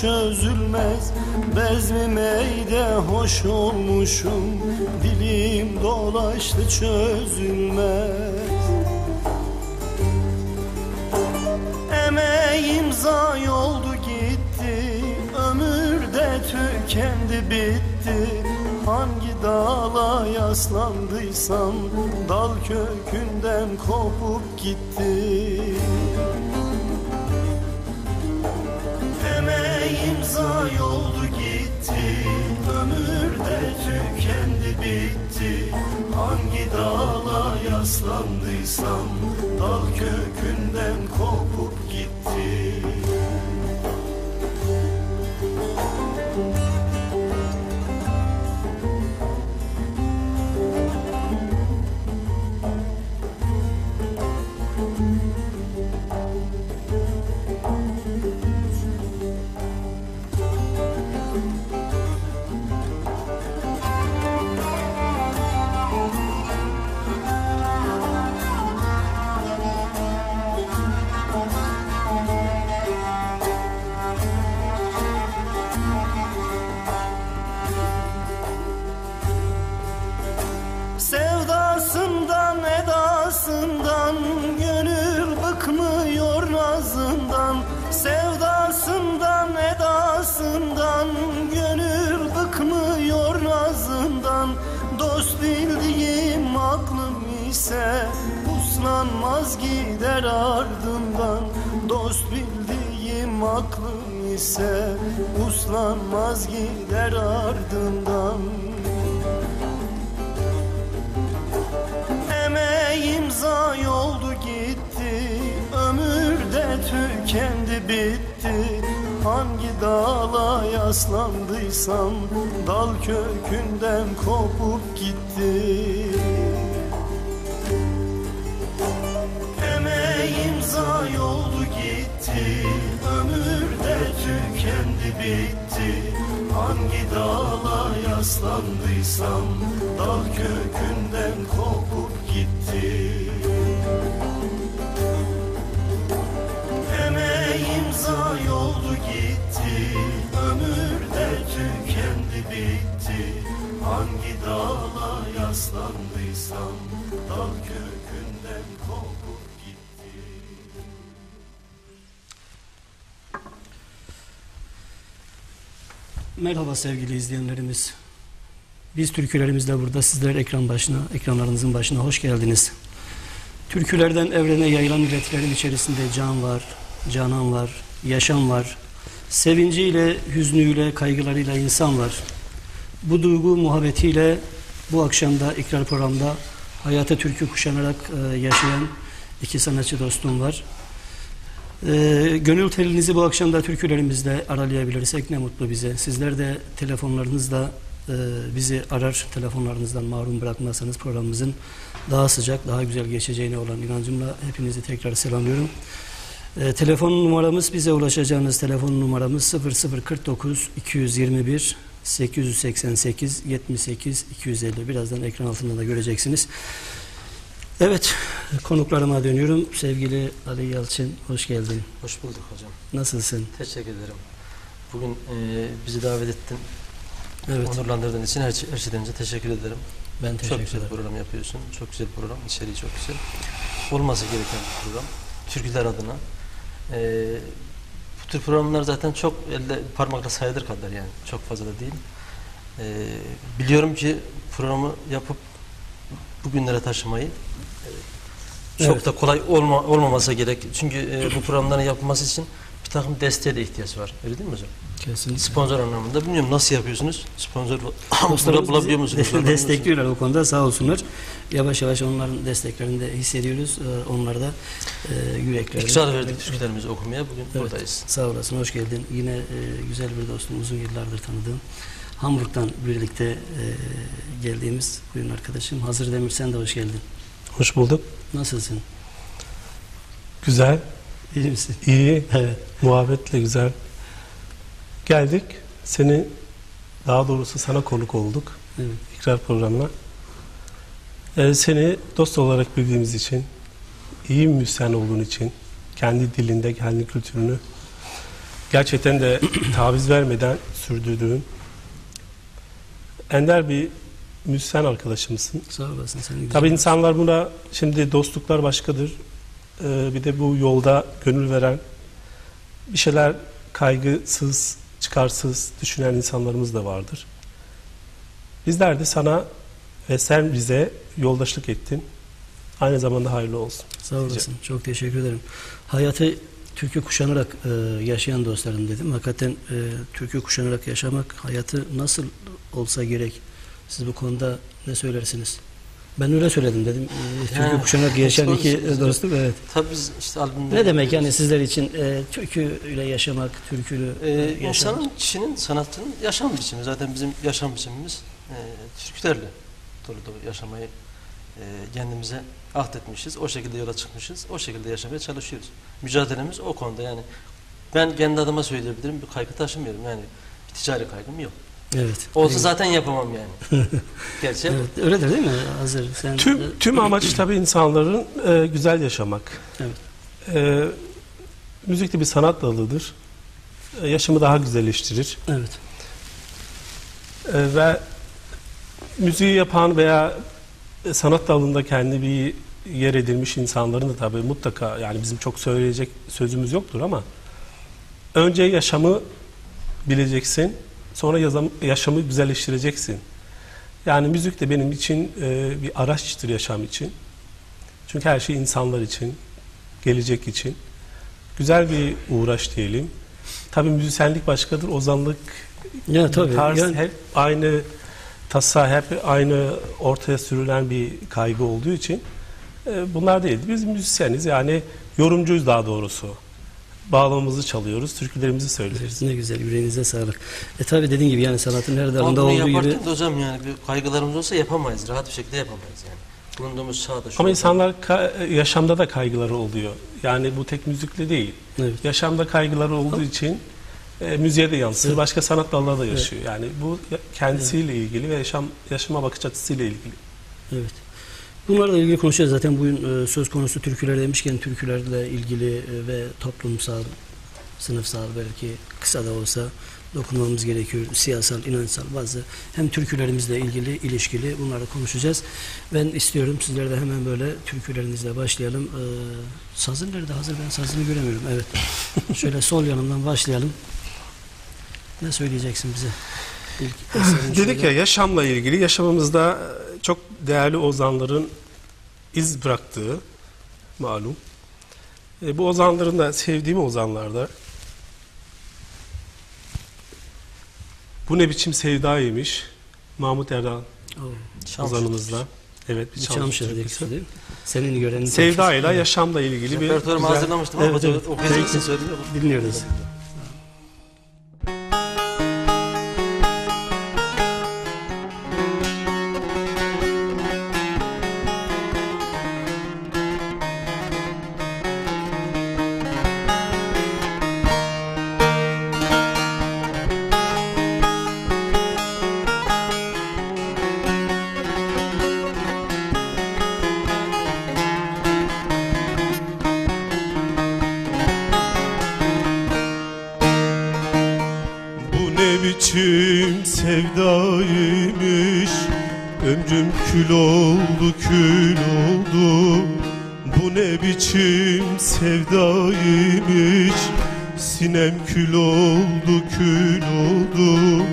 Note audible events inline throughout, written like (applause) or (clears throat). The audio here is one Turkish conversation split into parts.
çözülmez. Bezmimey de hoş olmuşum. Dilim dolaştı çözülmez. Emeğim zayi oldu gitti. Ömürde tükendi bitti. Hangi dala yaslandıysam Dal kökünden kopup yaslandıysam tükendi bitti. Hangi dala yaslandıysam Dal kökünden kopup gitti. Emeğim zayi oldu gitti. Ömürde tükendi bitti. Hangi dala yaslandıysam Dal kökünden kopup gitti Zayi oldu gitti Ömürde tükendi bitti Hangi dala yaslandıysam Dal kökünden kopup gitti Merhaba sevgili izleyenlerimiz. Biz türkülerimizle burada sizler ekran başına, ekranlarınızın başına hoş geldiniz. Türkülerden evrene yayılan milletlerin içerisinde can var, canan var, yaşam var. Sevinciyle, hüznüyle, kaygılarıyla insan var. Bu duygu muhabbetiyle bu akşamda ikrar programda hayata türkü kuşanarak e, yaşayan iki sanatçı dostum var. Ee, gönül telinizi bu akşam da türkülerimizle aralayabilirsek ne mutlu bize. Sizler de telefonlarınızla e, bizi arar, telefonlarınızdan mahrum bırakmazsanız programımızın daha sıcak, daha güzel geçeceğine olan inancımla hepinizi tekrar selamlıyorum. Ee, telefon numaramız, bize ulaşacağınız telefon numaramız 0049 221 888 78 250. Birazdan ekran altında da göreceksiniz. Evet, konuklarıma dönüyorum. Sevgili Ali Yalçın, hoş geldin. Hoş bulduk hocam. Nasılsın? Teşekkür ederim. Bugün e, bizi davet ettin. Evet, Onurlandırdığın için her, her şeyden önce teşekkür ederim. ben çok teşekkür güzel ederim. program yapıyorsun. Çok güzel program. İçeriği çok güzel. Olması gereken bir program. Türküler adına. E, bu tür programlar zaten çok elde parmakla sayılır kadar yani. Çok fazla da değil. E, biliyorum ki programı yapıp bugünlere taşımayı e, çok Evet. da kolay olma, olmaması gerek. Çünkü e, bu programların yapılması için bir takım desteğe de ihtiyaç var. Öyle değil mi hocam? Kesinlikle. Sponsor anlamında bilmiyorum nasıl yapıyorsunuz? Sponsor (laughs) bulabiliyor musunuz? (laughs) destekliyorlar o konuda sağ olsunlar. Yavaş yavaş onların desteklerini de hissediyoruz. Ee, Onlar da e, yüreklerine. İkrar verdik türkülerimizi okumaya. Bugün Evet, buradayız. Sağ olasın, hoş geldin. Yine e, güzel bir dostum, uzun yıllardır tanıdığım. Hamburg'dan birlikte e, geldiğimiz bugün arkadaşım. Hazır Demir sen de hoş geldin. Hoş bulduk. Nasılsın? Güzel, İyi misin? iyi, (laughs) Evet. muhabbetle güzel. Geldik. Seni, daha doğrusu sana konuk olduk. evet. İkrar programına. Ee, seni dost olarak bildiğimiz için iyi müzisyen olduğun için, kendi dilinde, kendi kültürünü gerçekten de (clears throat) taviz vermeden sürdürdüğün ender bir müzisyen arkadaşımsın. Sağ olasın. Sen de. Tabii insanlar buna şimdi dostluklar başkadır. Ee, bir de bu yolda gönül veren bir şeyler kaygısız, çıkarsız düşünen insanlarımız da vardır. Bizler de sana ve sen bize yoldaşlık ettin. Aynı zamanda hayırlı olsun. Sağ olasın. Çok teşekkür ederim. Hayatı türkü kuşanarak e, yaşayan dostlarım dedim. Hakikaten e, türkü kuşanarak yaşamak hayatı nasıl olsa gerek. Siz bu konuda ne söylersiniz? Ben öyle söyledim dedim. E, türkü kuşanarak yaşayan iki dostum evet. Tabii biz işte albümde... Ne demek yani sizler için e, türküyle yaşamak, türkülü Ee, yaşamak? insanın, kişinin, sanatının yaşam biçimi. Zaten bizim yaşam biçimimiz e, türkülerle dolu yaşamayı e, kendimize ahdetmişiz. O şekilde yola çıkmışız. O şekilde yaşamaya çalışıyoruz. Mücadelemiz o konuda yani. Ben kendi adıma söyleyebilirim. Bir kaygı taşımıyorum. Yani bir ticari kaygım yok. Evet. Olsa Eyvallah. zaten yapamam yani. (laughs) Gerçi Evet, öyledir değil mi? Hazır sen Tüm, tüm amaç tabii insanların e, güzel yaşamak. Evet. E, müzik de bir sanat dalıdır. E, yaşamı daha güzelleştirir. evet. E, ve müziği yapan veya sanat dalında kendi bir yer edilmiş insanların da tabii mutlaka yani bizim çok söyleyecek sözümüz yoktur ama önce yaşamı bileceksin sonra yazam, yaşamı güzelleştireceksin. Yani müzik de benim için e, bir araçtır yaşam için. Çünkü her şey insanlar için, gelecek için. Güzel bir uğraş diyelim. Tabii müzisyenlik başkadır, ozanlık Ya tabii. tarz Yani- hep aynı tasa hep aynı ortaya sürülen bir kaygı olduğu için e, bunlar değil. Biz müzisyeniz yani yorumcuyuz daha doğrusu. Bağlamamızı çalıyoruz, türkülerimizi söylüyoruz. Ne güzel, yüreğinize sağlık. E tabi dediğin gibi yani sanatın her dalında olduğu yaparken gibi de hocam yani bir kaygılarımız olsa yapamayız. Rahat bir şekilde yapamayız yani. Bulunduğumuz çağda şu Ama insanlar ka- yaşamda da kaygıları oluyor. Yani bu tek müzikle değil. evet. Yaşamda kaygıları olduğu için e, müziğe de yansır. Evet. Başka sanat dalları da yaşıyor. Yani bu kendisiyle ilgili ve yaşam yaşama bakış açısıyla ilgili. evet. Bunlarla ilgili konuşacağız zaten bugün e, söz konusu türküler demişken türkülerle ilgili e, ve toplumsal, sınıfsal belki kısa da olsa dokunmamız gerekiyor. Siyasal, inançsal bazı hem türkülerimizle ilgili, ilişkili bunları konuşacağız. Ben istiyorum sizler de hemen böyle türkülerinizle başlayalım. Ee, sazın nerede? Hazır ben sazını göremiyorum. Evet. (laughs) Şöyle sol yanımdan başlayalım. Ne söyleyeceksin bize? İlk (laughs) Dedik ya yaşamla ilgili yaşamımızda çok değerli ozanların iz bıraktığı malum. E, bu ozanların da sevdiğim ozanlarda bu ne biçim sevdaymış Mahmut Erdal Oo, ozanımızla. Evet bir çam türküsü. şarkısı değil mi? Senin görenin Sevdayla yaşamla ilgili bir Repertuarımı güzel- hazırlamıştım ama Evet, evet. okuyacaksın söyleyeyim. dinliyoruz. Bu ne biçim sevdaymış. Sinem kül oldu kül oldu.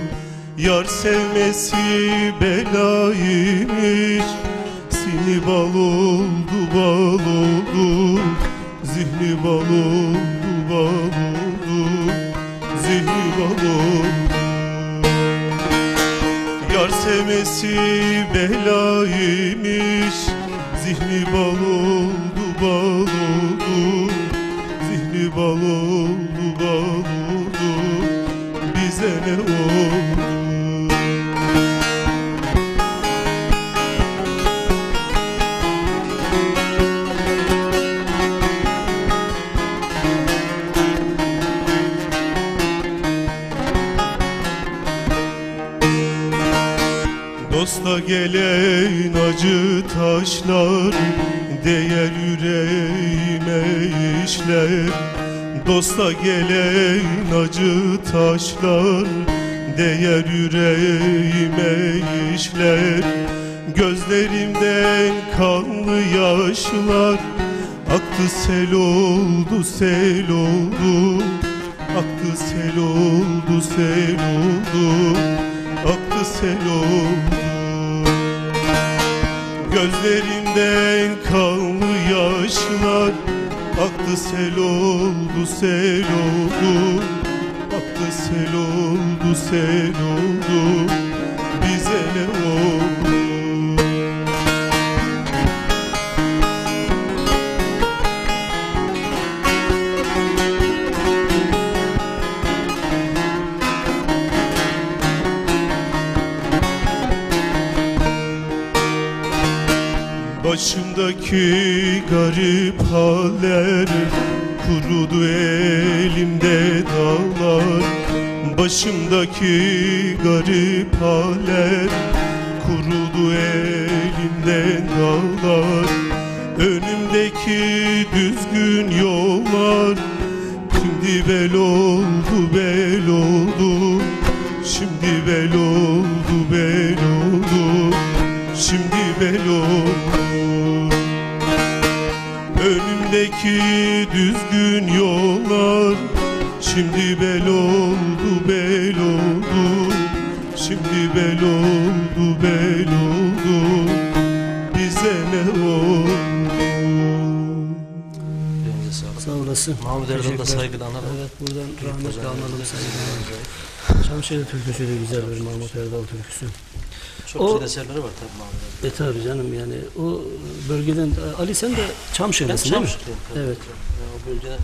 Yar sevmesi belaymış. Sini bal oldu bal oldu. Zihni bal oldu bal oldu. Zihni bal oldu. Yar sevmesi belaymış. Zihni bal oldu bal oldu bal oldu Bize ne oldu? Dosta gelen acı taşlar Değer yüreğime işler Dosta gelen acı taşlar Değer yüreğime işler. Gözlerimden kanlı yaşlar Aktı sel oldu sel oldu. Aktı sel oldu sel oldu. Aktı sel oldu. Gözlerimden kanlı yaşlar Aktı sel oldu sel oldu. Aktı sel oldu sel oldu Başımdaki garip haller Kurudu elimde dağlar. Başımdaki garip haller Kurudu elimde dağlar. Önümdeki düzgün yollar Şimdi bel oldu bel oldu. Şimdi bel oldu bel oldu. Şimdi bel oldu Önümdeki düzgün yollar Şimdi bel oldu bel oldu Şimdi bel oldu bel oldu Bize ne oldu. Sağ olasın. Mahmut Erdal'ı da Teşekkürler. saygıyla analım. Evet buradan rahmetle analım saygılar. Şamşehir türküsü de güzel bir Mahmut Erdal türküsü. Çok O- güzel eserleri var tabii Erdal. E tabi canım yani o bölgeden Ali sen de Çamşehir'desin değil mi? Tabii. Evet. Ben o bölgede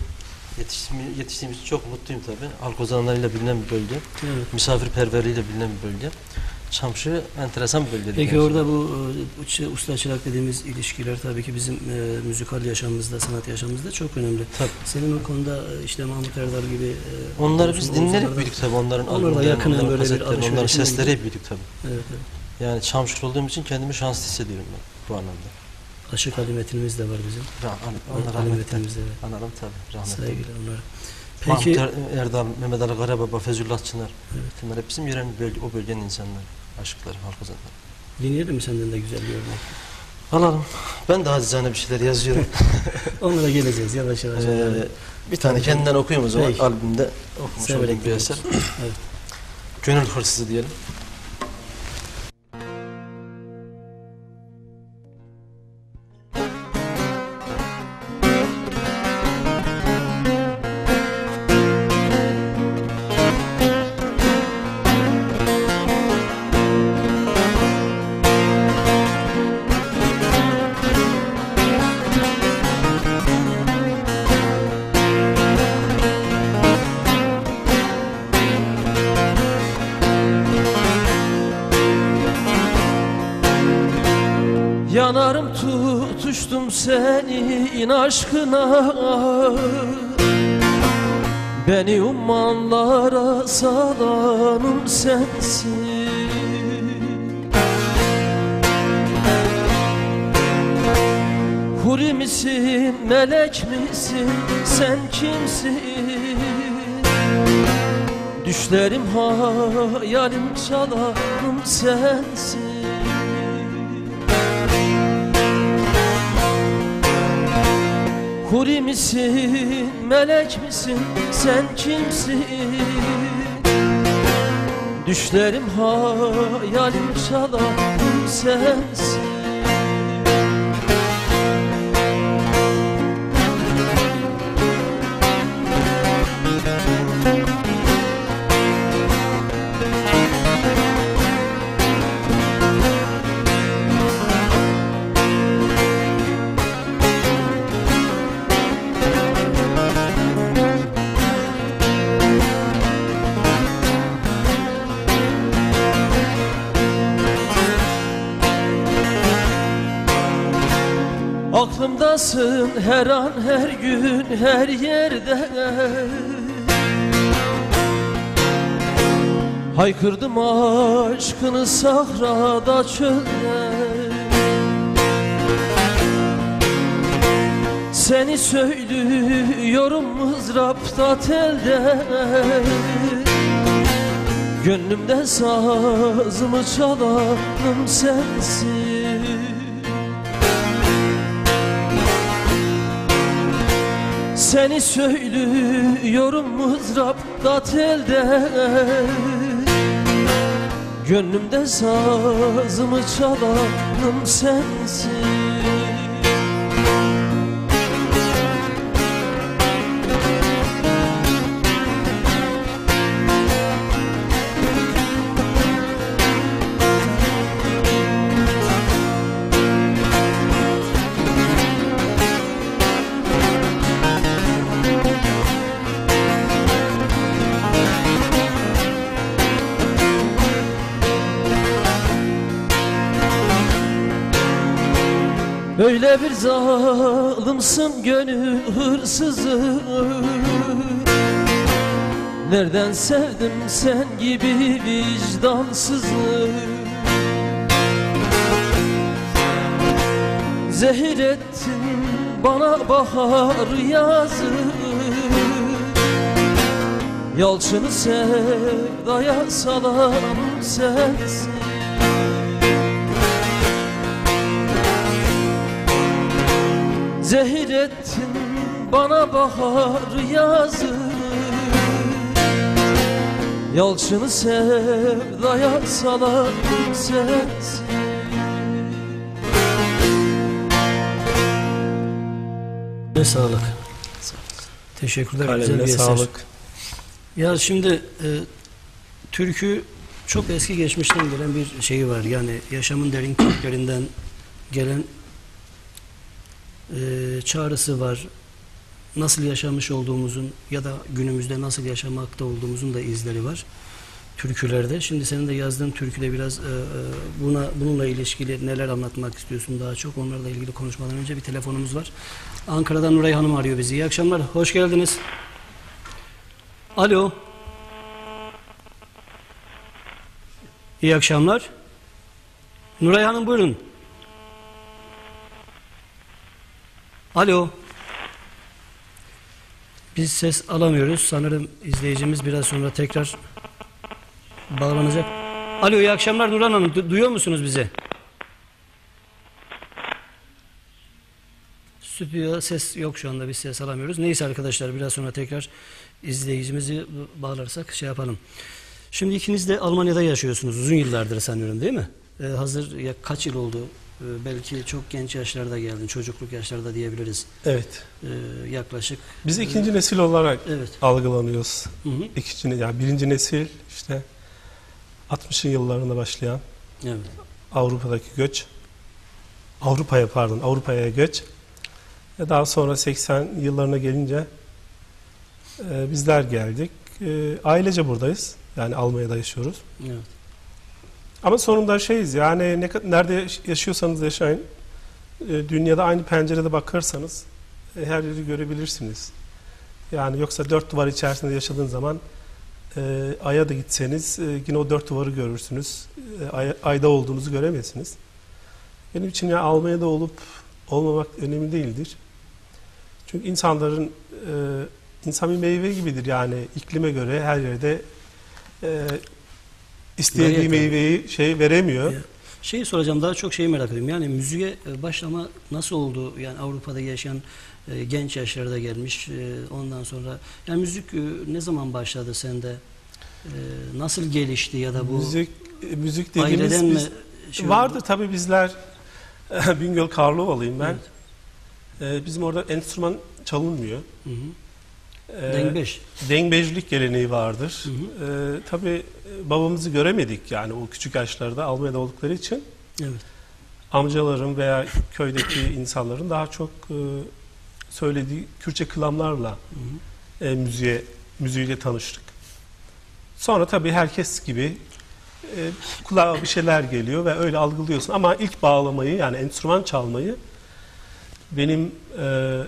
yetiştiğim, yetiştiğim için çok mutluyum tabii. Halk ozanlarıyla bilinen bir bölge. Evet. Misafirperverliğiyle bilinen bir bölge. Çamşı enteresan bir bölge. Peki yani. orada bu e, usta çırak dediğimiz ilişkiler tabii ki bizim e, müzikal yaşamımızda, sanat yaşamımızda çok önemli. Tabii. Senin o konuda e, işte Mahmut Erdal gibi e, Onları biz Oğuzlar'da- büyüdük tabii onların Onlarla onların böyle bir onların sesleriyle büyüdük tabii. Evet, evet. Yani Çamşır olduğum için kendimi şanslı hissediyorum ben bu anlamda. Aşık Ali metinimiz de var bizim. Ra- an- Ali Allah rahmet metinimiz de var. Analım tabii rahmetli. Saygılar onlara. Mahmut Peki Er- Erdal, Mehmet Ali Karababa, Fezullah Çınar. Evet. Bunlar hep bizim yörenin bölge, o bölgenin insanları, aşıkları, halk ozanları. dinleyelim mi senden de güzel bir örnek? Alalım. Ben de acizane bir şeyler yazıyorum. (laughs) Onlara geleceğiz yavaş yavaş. Ee, bir tane kendinden okuyayım o zaman Peki. albümde okumuş Severek bir eser. Evet. Gönül hırsızı diyelim. Aşkına Beni ummanlara salanım sensin. Huri misin, melek misin, sen kimsin? Düşlerim hayalim çalarım sensin Huri misin, melek misin, sen kimsin? Düşlerim hayalim çalarım sensin her an her gün her yerde. Haykırdım aşkını sahrada çölde Seni söylüyorum mızrapta telde. Gönlümde sazımı çalanım sensin Seni söylüyorum mızrapta telde Gönlümde sazımı çalanım sensin Öyle bir zalimsin gönül hırsızı Nereden sevdim sen gibi vicdansızı? Zehir ettin bana bahar yazı. Yalçını sevdaya salan sensin Zehir ettin bana bahar yazı Yalçını sevdaya salan sensin Ne sağlık. Teşekkürler. Güzel Kalbine bir eser. sağlık. Ya şimdi e, türkü çok eski geçmişten gelen bir şeyi var. Yani yaşamın derin köklerinden gelen e, çağrısı var. Nasıl yaşamış olduğumuzun ya da günümüzde nasıl yaşamakta olduğumuzun da izleri var türkülerde. Şimdi senin de yazdığın türküde biraz e, e, buna bununla ilişkili neler anlatmak istiyorsun daha çok onlarla ilgili konuşmadan önce bir telefonumuz var. Ankara'dan Nuray Hanım arıyor bizi. İyi akşamlar. Hoş geldiniz. Alo. İyi akşamlar. Nuray Hanım buyurun. Alo. Biz ses alamıyoruz. Sanırım izleyicimiz biraz sonra tekrar bağlanacak. Alo iyi akşamlar Nurhan Hanım. Du- duyuyor musunuz bizi? Stüdyoda ses yok şu anda biz ses alamıyoruz. Neyse arkadaşlar biraz sonra tekrar izleyicimizi bağlarsak şey yapalım. Şimdi ikiniz de Almanya'da yaşıyorsunuz uzun yıllardır sanıyorum değil mi? Ee, hazır ya kaç yıl oldu? Ee, belki çok genç yaşlarda geldin, çocukluk yaşlarda diyebiliriz. Evet. Ee, yaklaşık. Biz ikinci nesil olarak Evet. algılanıyoruz. Hı hı. İkinci, yani birinci nesil işte 60'ın yıllarında başlayan Evet. Avrupa'daki göç, Avrupa'ya pardon Avrupa'ya göç ve daha sonra 80 yıllarına gelince e, bizler geldik. E, ailece buradayız. Yani Almanya'da yaşıyoruz. Evet. Ama sonunda şeyiz yani ne, nerede yaş- yaşıyorsanız yaşayın e, dünyada aynı pencerede bakarsanız e, her yeri görebilirsiniz. Yani yoksa dört duvar içerisinde yaşadığın zaman e, aya da gitseniz e, yine o dört duvarı görürsünüz. E, ay- ayda olduğunuzu göremezsiniz. Benim için ya Almanya'da olup olmamak önemli değildir. Çünkü insanların e, insan bir meyve gibidir yani iklime göre her yerde e, istediği Gayet meyveyi şey veremiyor. Ya, Şeyi soracağım daha çok şeyi merak ediyorum. Yani müziğe e, başlama nasıl oldu? Yani Avrupa'da yaşayan e, genç yaşlarda gelmiş. e, ondan sonra yani müzik e, ne zaman başladı sende? Nasıl gelişti ya da bu müzik müzik dediğimiz aileden mi biz- şey vardı oldu? tabii bizler (laughs) Bingöl Karlovalıyım ben. Evet. Bizim orada enstrüman çalınmıyor. Hı hı. E, Dengbeş. Dengbejlik geleneği vardır. Hı E, tabii babamızı göremedik yani o küçük yaşlarda Almanya'da oldukları için. Evet. Amcaların veya köydeki insanların daha çok e, söylediği Kürtçe kılamlarla Hı hı. e, müziğe müziğiyle tanıştık. Sonra tabii herkes gibi e, kulağa bir şeyler geliyor ve öyle algılıyorsun. Ama ilk bağlamayı yani enstrüman çalmayı benim e,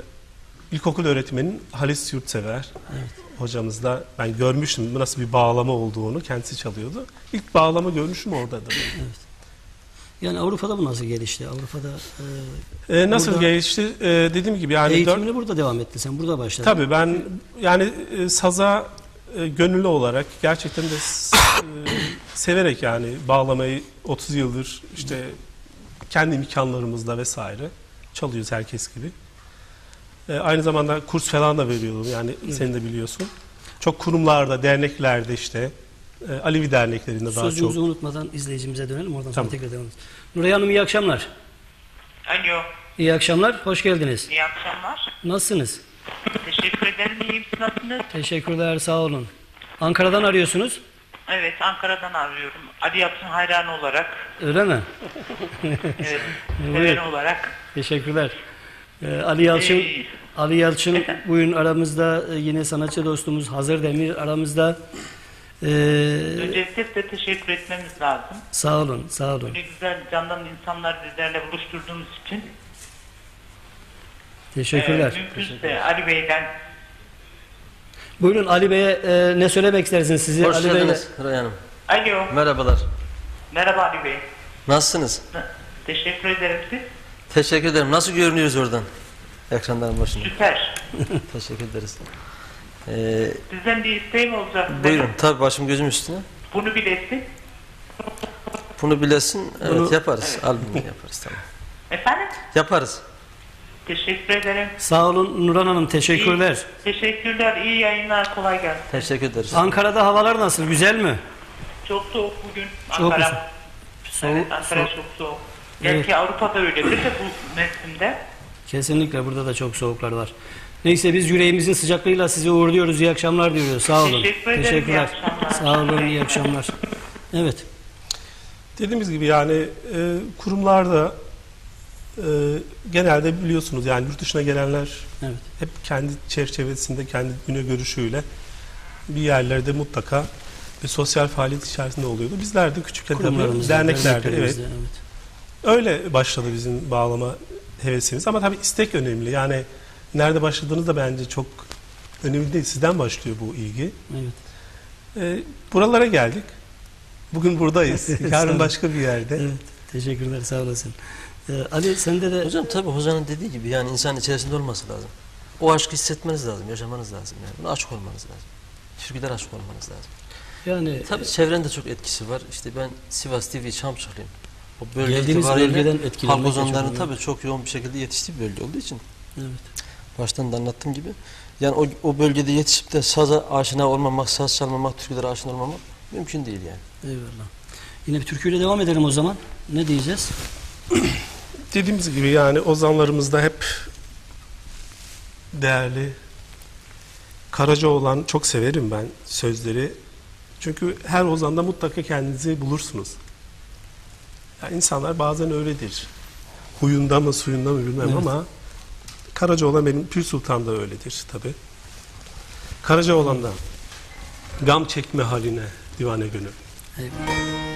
ilkokul öğretmenim Halis Yurtsever Evet. hocamızda ben görmüştüm nasıl bir bağlama olduğunu kendisi çalıyordu. İlk bağlama görmüşüm oradadır. Yani Avrupa'da bu nasıl gelişti? Avrupa'da E, nasıl Burada- gelişti? E, dediğim gibi e, yani dört- eğitimini burada devam etti. Sen burada başladın. Tabii ben yani e, saza e, gönüllü olarak gerçekten de e, severek yani bağlamayı 30 yıldır işte kendi imkanlarımızla vesaire çalıyoruz herkes gibi. E, aynı zamanda kurs falan da veriyordum yani sen de biliyorsun. Çok kurumlarda, derneklerde işte e, Alevi derneklerinde daha çok. Sözümüzü unutmadan izleyicimize dönelim. Oradan sonra Tamam. tekrar devam edelim. Nuray Hanım iyi akşamlar. Alo, İyi akşamlar. Hoş geldiniz. iyi akşamlar. Nasılsınız? Teşekkür ederim. İyiyim, siz nasılsınız? Teşekkürler. Sağ olun. Ankara'dan arıyorsunuz. Evet, Ankara'dan arıyorum. Ali Yapsın hayranı olarak, Öyle mi? evet, (laughs) Evet. seven olarak. Teşekkürler. Ee, Ali Yalçın Ee, Ali Yalçın bugün aramızda e, yine sanatçı dostumuz Hazır Demir aramızda. Ee, öncelikle size teşekkür etmemiz lazım. sağ olun, sağ olun. Böyle güzel candan insanlar bizlerle buluşturduğunuz için. Teşekkürler. Ee, mümkünse Ali Bey'den Buyurun Ali Bey'e e, ne söylemek istersiniz sizi? Hoş Ali geldiniz Nuray Hanım. Alo, Merhabalar. merhaba Ali Bey. Nasılsınız? Teşekkür ederim siz. Teşekkür ederim. Nasıl görünüyoruz oradan? Ekranların başında. Süper. (laughs) Teşekkür ederiz. Ee, Sizden bir isteğim olacak. buyurun. Tabii başım gözüm üstüne. Bunu bilesin. Bunu bilesin. Evet Bunu- yaparız. Albümü yaparız tamam. Efendim? Yaparız. Teşekkür ederim. Sağ olun Nurhan Hanım teşekkürler. İyi- teşekkürler. İyi yayınlar. Kolay gelsin. Teşekkür ederiz. Ankara'da havalar nasıl? Güzel mi? Çok soğuk bugün Çok Ankara. Soğuk, evet, Ankara soğuk. çok soğuk. Evet. Belki Avrupa'da öyledir de bu mevsimde. Kesinlikle burada da çok soğuklar var. Neyse biz yüreğimizin sıcaklığıyla sizi uğurluyoruz. İyi akşamlar diyoruz. Sağ olun. Teşekkür ederim, Teşekkürler. Sağ olun. iyi akşamlar. Evet. Dediğimiz gibi yani e, kurumlarda e, genelde biliyorsunuz yani yurt dışına gelenler Evet. hep kendi çerçevesinde, kendi güne görüşüyle bir yerlerde mutlaka bir sosyal faaliyet içerisinde oluyordu. Bizler de küçük derneklerde evet, evet. öyle başladı bizim bağlama hevesimiz. Ama tabii istek önemli. Yani nerede başladığınız da bence çok önemli değil. Sizden başlıyor bu ilgi. Evet. E, buralara geldik. Bugün buradayız. (laughs) Yarın başka bir yerde. Evet. Teşekkürler. Sağ olasın. Ee, Ali sende de Hocam tabii hocanın dediği gibi yani insan içerisinde olması lazım. O aşkı hissetmeniz lazım, yaşamanız lazım yani. Buna aşık olmanız lazım. Türküler aşık olmanız lazım. yani Tabii çevrenin de çok etkisi var. İşte ben Sivas TV Çamçaklıyım. O bölge itibariyle bölgeden etkilenmek halk ozanlarının yaşadığını- tabii çok yoğun bir şekilde yetiştiği bir bölge olduğu için evet. baştan da anlattığım gibi yani o, o bölgede yetişip de saza aşina olmamak, saz çalmamak, türkülere aşina olmamak mümkün değil yani. Eyvallah. Yine bir türküyle devam edelim o zaman. Ne diyeceğiz? (clears throat) Dediğimiz gibi yani ozanlarımızda hep değerli Karacaoğlan çok severim ben sözleri. Çünkü her ozanda mutlaka kendinizi bulursunuz. Yani insanlar bazen öyledir. Huyunda mı suyunda mı bilmem Evet. ama Karacaoğlan benim Pür Sultan da öyledir tabi. Karacaoğlan'dan gam çekme haline divane gönül. Eyvallah.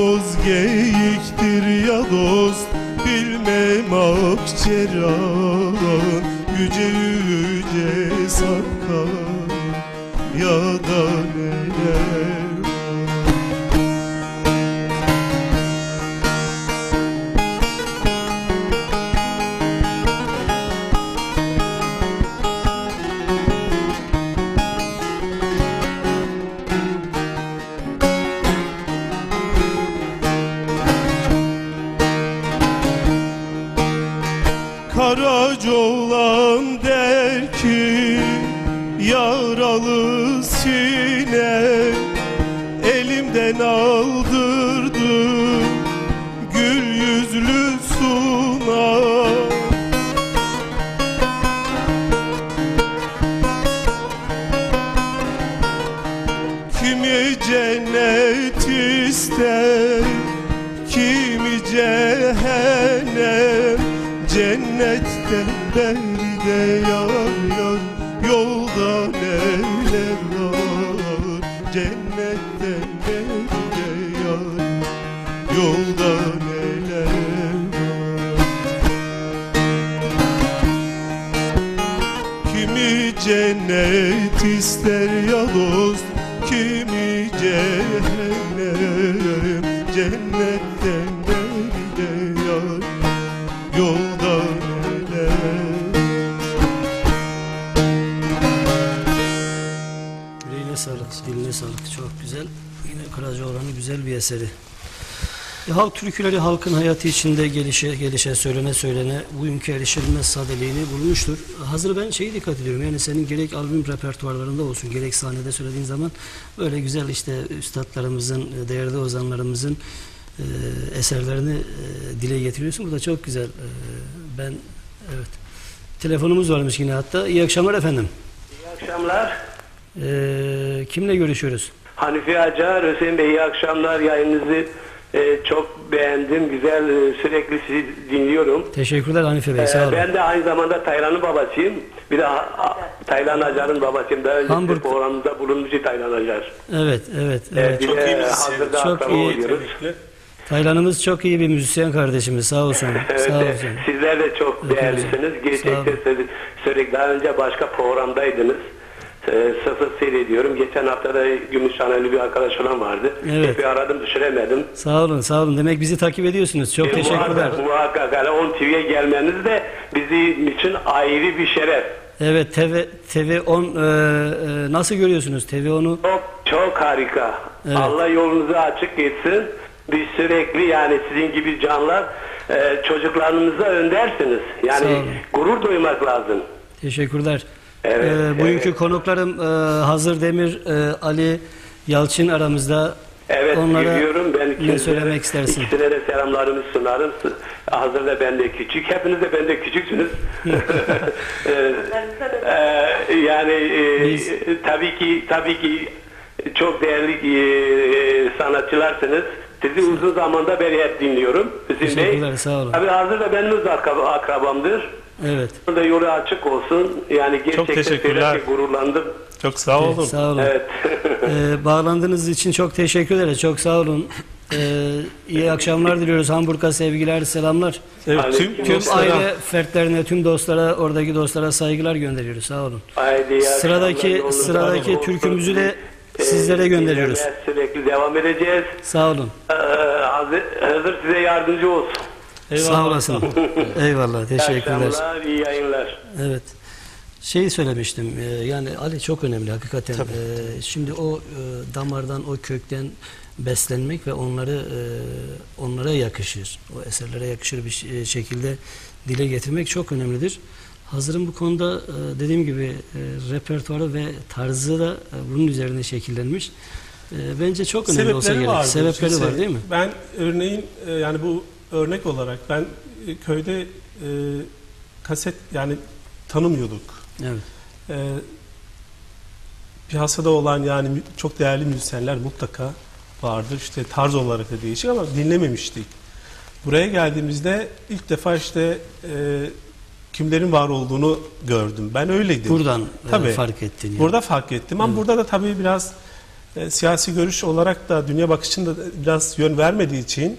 Boz geyiktir ya dost Bilmem akçeran. Yüce yüce sakal Ya da neler halk türküleri halkın hayatı içinde gelişe gelişe söylene söylene bugünkü erişilmez sadeliğini bulmuştur. Hazır ben şeyi dikkat ediyorum yani senin gerek albüm repertuarlarında olsun gerek sahnede söylediğin zaman böyle güzel işte üstadlarımızın, değerli ozanlarımızın e, eserlerini e, dile getiriyorsun. Bu da çok güzel. E, ben evet. Telefonumuz varmış yine hatta. İyi akşamlar efendim. İyi akşamlar. E, kimle görüşüyoruz? Hanifi Acar, Hüseyin Bey iyi akşamlar. Yayınınızı e, çok beğendim. Güzel, e, sürekli sizi dinliyorum. Teşekkürler Hanife Bey. E, Sağ olun. ben de aynı zamanda Taylan'ın babasıyım. Bir de Taylan Acar'ın babasıyım. Daha önce Hamburg. programımızda bulunmuş Taylan Acar. Evet, evet, E, evet. bir Çok iyi hazırda Çok iyi. oluyoruz. Taylan'ımız çok iyi bir müzisyen kardeşimiz. Sağ olsun. Evet, Sağ olsun. sizler de çok değerlisiniz. Gerçekten sürekli daha önce başka programdaydınız. E, sıfır seyrediyorum. Geçen hafta da Gümüşhaneli bir arkadaş olan vardı. Evet. Bir aradım düşüremedim. Sağ olun, sağ olun. Demek bizi takip ediyorsunuz. Çok E, teşekkürler. Muhakkak, muhakkak. Yani 10 TV'ye gelmeniz de bizim için ayrı bir şeref. Evet, TV, TV10 e, e, nasıl görüyorsunuz? TV10'u Çok çok harika. Evet. Allah yolunuzu açık etsin. Biz sürekli yani sizin gibi canlar e, çocuklarınıza öndersiniz. Yani gurur duymak lazım. teşekkürler. Evet, E, bugünkü evet. konuklarım e, Hazır Demir, e, Ali Yalçın aramızda. Evet Onlara biliyorum. Ben ne söylemek istersin? İkisine de selamlarımı sunarım. Hazırda ben de küçük. Hepiniz de ben de küçüksünüz. (laughs) (laughs) Ee, e, yani e, Biz- tabii ki tabii ki çok değerli e, sanatçılarsınız. Sizi uzun zamanda beri hep dinliyorum. Hüseyin Bey. Sağ olun. Tabii hazırda benim de akrab- akrabamdır. Evet. Burada yolu açık olsun. Yani gerçekten teşekkürler. söylerken gururlandım. Çok sağ olun. Sağ olun. Evet. (laughs) Ee, bağlandığınız için çok teşekkür ederiz. Çok sağ olun. Ee, iyi akşamlar diliyoruz. Hamburg'a sevgiler, selamlar. Evet, tüm, Tüm aile fertlerine, tüm dostlara, oradaki dostlara saygılar gönderiyoruz. Sağ olun. Akşamlar, Sıradaki sıradaki türkümüzü de Ee, sizlere gönderiyoruz. Sürekli devam edeceğiz. Sağ olun. Ee, hazır, hazır size yardımcı olsun. Sağ olasın. (laughs) Eyvallah. Teşekkürler. akşamlar, iyi yayınlar. Evet. Şeyi söylemiştim. e, Yani Ali çok önemli hakikaten. E, Şimdi o e, damardan, o kökten beslenmek ve onları e, onlara yakışır. O eserlere yakışır bir şekilde dile getirmek çok önemlidir. Hazırın bu konuda dediğim gibi repertuarı ve tarzı da bunun üzerine şekillenmiş. Bence çok önemli olsa Sebepleri gerek. var. Sebepleri var değil mi? Ben örneğin yani bu örnek olarak ben e, köyde e, kaset yani tanımıyorduk. Evet. E, piyasada olan yani çok değerli müzisyenler mutlaka vardır. İşte tarz olarak da değişik ama dinlememiştik. Buraya geldiğimizde ilk defa işte e, kimlerin var olduğunu gördüm. Ben öyleydim. Buradan e, Tabii. fark ettin. Yani. Burada fark ettim ama burada da tabii biraz e, siyasi görüş olarak da dünya bakışında da biraz yön vermediği için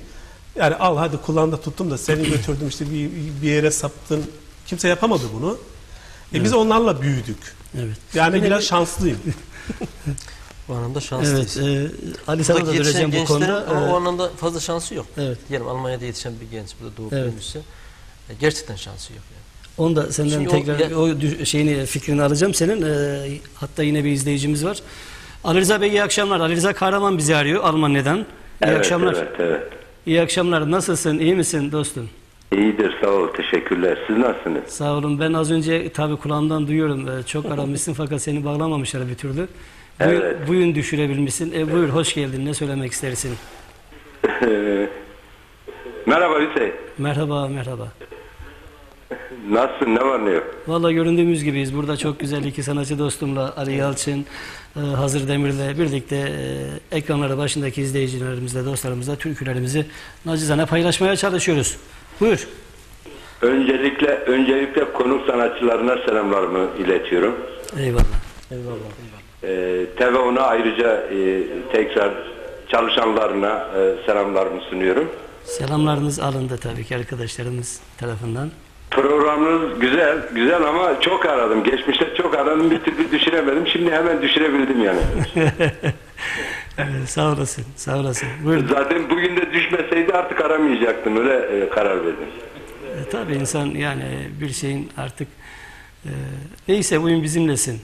yani al hadi kulağında tuttum da seni (clears throat) götürdüm işte bir, bir yere saptın. Kimse yapamadı bunu. E biz onlarla büyüdük. Evet. Yani Yine biraz bir- şanslıyım. (laughs) Bu anlamda Evet. şanslıyız. E, Ali sana da döneceğim bu konuda. ama E, o anlamda fazla şansı yok. Evet. Diyelim Almanya'da yetişen bir genç burada doğup Evet. büyümüşse e, gerçekten şansı yok. Yani. Onu da senden Şimdi o- tekrar ya- o, dü- şeyini fikrini alacağım senin. Ee, hatta yine bir izleyicimiz var. Ali Rıza Bey iyi akşamlar. Ali Rıza Kahraman bizi arıyor Almanya'dan. İyi evet, akşamlar. Evet, evet. İyi akşamlar. Nasılsın? İyi misin dostum? İyidir, sağ ol, teşekkürler. Siz nasılsınız? Sağ olun. Ben az önce tabii kulağımdan duyuyorum. Ee, çok aramışsın fakat seni bağlamamışlar bir türlü. Buyur, Evet. buyurun düşürebilmişsin. E, buyur hoş geldin. Ne söylemek istersin? (laughs) Merhaba Hüseyin. Merhaba merhaba. Nasılsın, ne var ne yok? Valla göründüğümüz gibiyiz. Burada çok güzel iki sanatçı dostumla Ali Yalçın, Hazır Demir'le birlikte e, ekranları başındaki izleyicilerimizle, dostlarımızla türkülerimizi nacizane paylaşmaya çalışıyoruz. Buyur. Öncelikle öncelikle konuk sanatçılarına selamlarımı iletiyorum. Eyvallah. Ee, TVO'na ayrıca e, tekrar çalışanlarına e, selamlarımı sunuyorum. Selamlarınız alındı tabii ki arkadaşlarımız tarafından. Programınız güzel, güzel ama çok aradım. Geçmişte çok aradım bir türlü düşüremedim. Şimdi hemen düşürebildim yani. (laughs) Evet, sağ olasın, sağ olasın. Buyur. Zaten bugün de düşmeseydi artık aramayacaktım. Öyle e, karar verdim. E, tabii insan yani bir şeyin artık e, neyse bugün bizimlesin.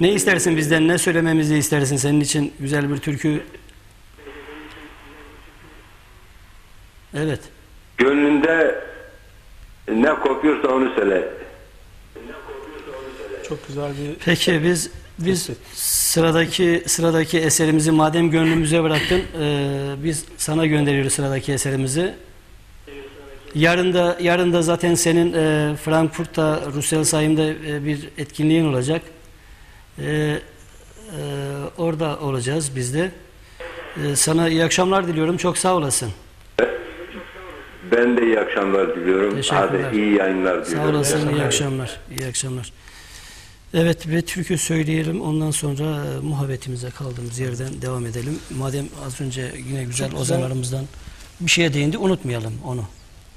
Ne istersin bizden, ne söylememizi istersin senin için güzel bir türkü? Evet. Gönlünde ne kopuyorsa onu söyle. Çok güzel bir Peki biz biz sıradaki sıradaki eserimizi madem gönlümüze bıraktın e, biz sana gönderiyoruz sıradaki eserimizi. Yarın da yarın da zaten senin e, Frankfurt'ta Russelsheim'de e, bir etkinliğin olacak. E, e, orada olacağız biz de. E, sana iyi akşamlar diliyorum. Çok sağ olasın. Ben de iyi akşamlar diliyorum. Teşekkürler. Hadi iyi yayınlar Sağ diliyorum. olasın. İyi akşamlar. İyi akşamlar. Evet ve türkü söyleyelim. Ondan sonra e, muhabbetimize kaldığımız yerden devam edelim. Madem az önce yine güzel Çok güzel. ozanlarımızdan bir şeye değindi unutmayalım onu.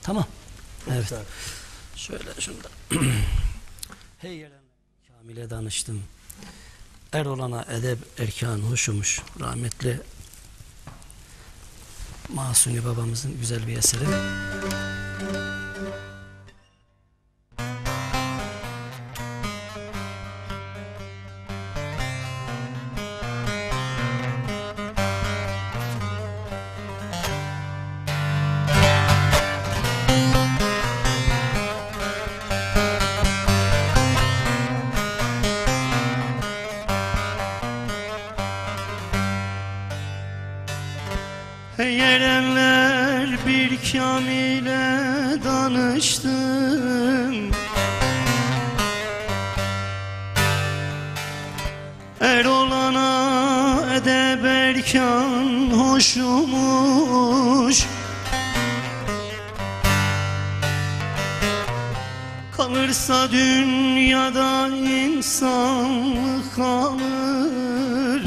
Tamam. Evet. Şöyle şunda. (clears throat) hey gelen Kamil'e danıştım. Er olana edep erkan hoşumuş. Rahmetli Masuni babamızın güzel bir eseri. Hoşumuş Kalırsa dünyada insanlık kalır.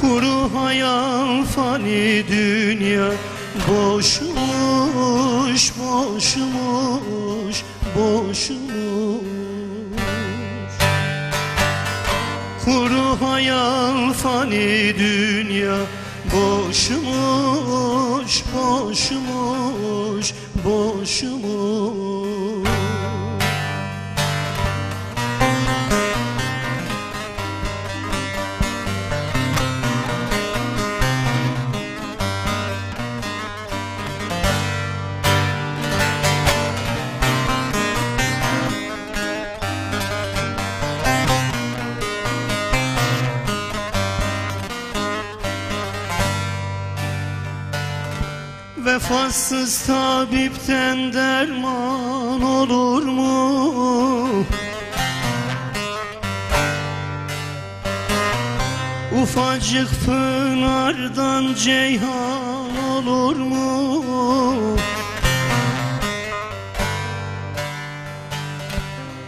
Kuru hayal fani dünya Boşmuş, boşmuş, boşmuş hayal fani dünya Boşmuş, boşmuş, boşmuş Vefasız tabipten derman olur mu? Ufacık pınardan ceyhan olur mu?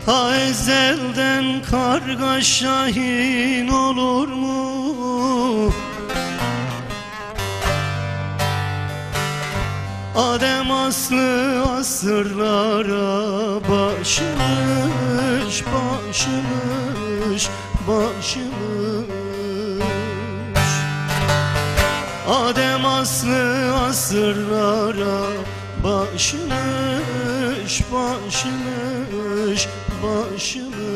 Ta ezelden karga şahin olur mu? Adem aslı asırlara başmış, başmış, başmış Adem aslı asırlara başmış, başmış, başmış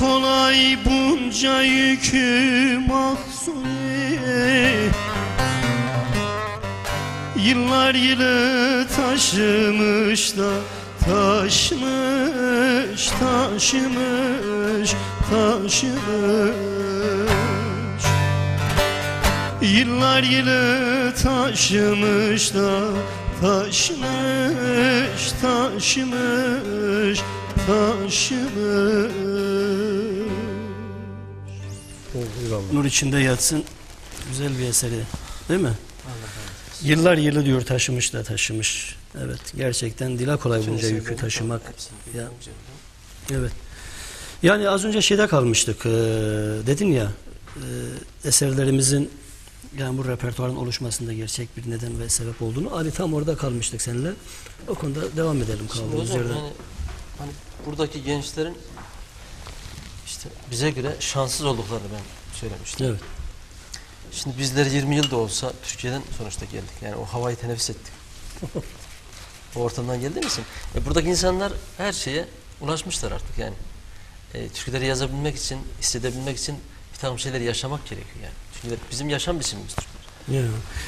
kolay bunca yükü mahzuni Yıllar yılı taşımış da taşmış, taşımış, taşımış. Yıllar yılı taşımış da taşmış, taşımış, taşımış Nur içinde yatsın. Güzel bir eseri. Değil mi? Yıllar yılı diyor taşımış da taşımış. Evet gerçekten dila kolay bunca yükü taşımak. Ya, evet. Yani az önce şeyde kalmıştık. Ee, dedin ya e, eserlerimizin yani bu repertuarın oluşmasında gerçek bir neden ve sebep olduğunu. Ali tam orada kalmıştık seninle. O konuda devam edelim kaldığımız yerden. yani hani buradaki gençlerin işte bize göre şanssız olduklarını ben söylemiştim. Evet. Şimdi bizler 20 yıl da olsa Türkiye'den sonuçta geldik. Yani o havayı teneffüs ettik. (laughs) o ortamdan geldiğimiz için. E, buradaki insanlar her şeye ulaşmışlar artık yani. E, türküleri yazabilmek için, hissedebilmek için bir takım şeyleri yaşamak gerekiyor yani. Çünkü bizim yaşam biçimimiz Türkler. Ya.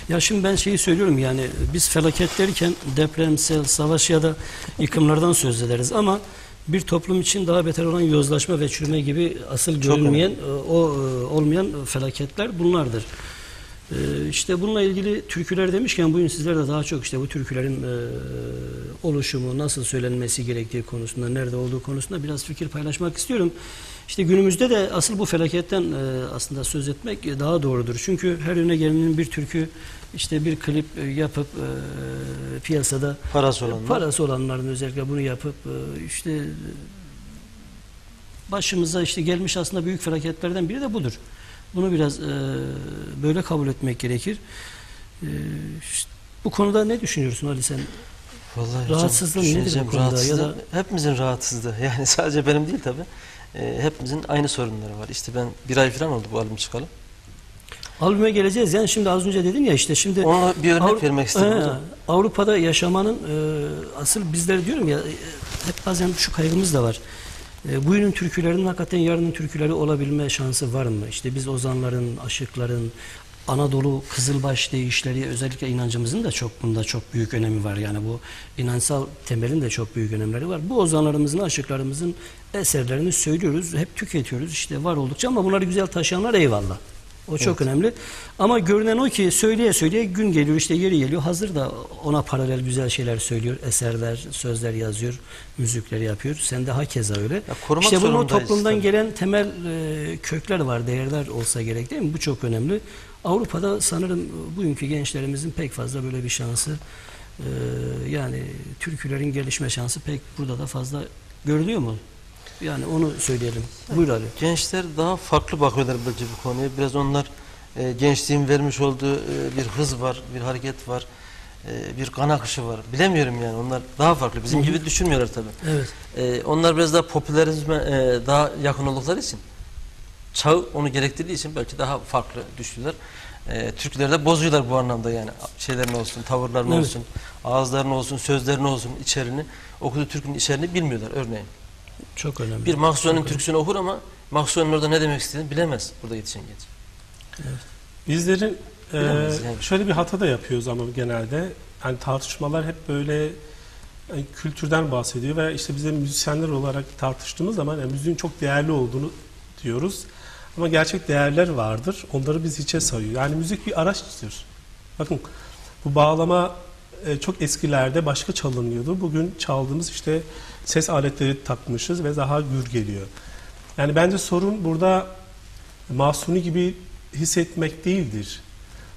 ya şimdi ben şeyi söylüyorum yani biz felaket derken depremsel, savaş ya da yıkımlardan söz ederiz ama bir toplum için daha beter olan yozlaşma ve çürüme gibi asıl görünmeyen, e, o e, olmayan felaketler bunlardır. E, işte bununla ilgili türküler demişken bugün sizler de daha çok işte bu türkülerin oluşumu, nasıl söylenmesi gerektiği konusunda, nerede olduğu konusunda biraz fikir paylaşmak istiyorum. İşte günümüzde de asıl bu felaketten aslında söz etmek daha doğrudur. Çünkü her öne gelenin bir türkü, işte bir klip e, yapıp e, piyasada Parası olanlar. parası olanların özellikle bunu yapıp e, işte başımıza işte gelmiş aslında büyük felaketlerden biri de budur. Bunu biraz e, böyle kabul etmek gerekir. E, işte bu konuda ne düşünüyorsun Ali sen? Vallahi hocam, Rahatsızlığın nedir bu konuda? Ya da- hepimizin rahatsızlığı. (laughs) Yani sadece benim değil tabi. e, hepimizin aynı sorunları var. İşte ben bir ay falan oldu bu albüm çıkalı. Albüme geleceğiz. Yani şimdi az önce dedin ya işte şimdi Onunla bir örnek Avru- vermek istedim hocam. Avrupa'da yaşamanın e, asıl bizler diyorum ya e, hep bazen şu kaygımız da var. E, bugünün türkülerinin hakikaten yarının türküleri olabilme şansı var mı? İşte biz ozanların, aşıkların, Anadolu Kızılbaş deyişleri özellikle inancımızın da çok bunda çok büyük önemi var. Yani bu inançsal temelin de çok büyük önemleri var. Bu ozanlarımızın, aşıklarımızın eserlerini söylüyoruz, hep tüketiyoruz. İşte var oldukça ama bunları güzel taşıyanlar eyvallah. O çok önemli. Ama görünen o ki söyleye söyleye gün geliyor işte yeri geliyor. Hazır da ona paralel güzel şeyler söylüyor. Eserler, sözler yazıyor, müzikleri yapıyor. Sen de hakeza öyle. korumak işte bunun toplumdan tabii. gelen temel e, kökler var, değerler olsa gerek değil mi? Bu çok önemli. Avrupa'da sanırım bugünkü gençlerimizin pek fazla böyle bir şansı e, yani türkülerin gelişme şansı pek burada da fazla görülüyor mu? Yani onu söyleyelim. Buyur Ali. Gençler daha farklı bakıyorlar bence bu konuya. Biraz onlar e, gençliğin vermiş olduğu e, bir hız var, bir hareket var, e, bir kan akışı var. Bilemiyorum yani onlar daha farklı. Bizim gibi düşünmüyorlar tabii. Evet. E, onlar biraz daha popülerizme e, daha yakın oldukları için çağ onu gerektirdiği için belki daha farklı düştüler. E, Türkleri de bozuyorlar bu anlamda yani şeylerin olsun, tavırların Evet. olsun, ağızlarının olsun, sözlerin olsun, içerini okuduğu Türk'ün içerini bilmiyorlar örneğin. Çok önemli. Bir Mahsuni'nin türküsünü okur ama Mahsuni'nin orada ne demek istediğini bilemez burada yetişen genç. Bizlerin e, yani. şöyle bir hata da yapıyoruz ama genelde hani tartışmalar hep böyle yani kültürden bahsediyor ve işte bize müzisyenler olarak tartıştığımız zaman yani müziğin çok değerli olduğunu diyoruz. Ama gerçek değerler vardır. Onları biz hiçe sayıyor. Yani müzik bir araçtır. Bakın bu bağlama e, çok eskilerde başka çalınıyordu. Bugün çaldığımız işte ses aletleri takmışız ve daha gür geliyor. Yani bence sorun burada Masuni gibi hissetmek değildir.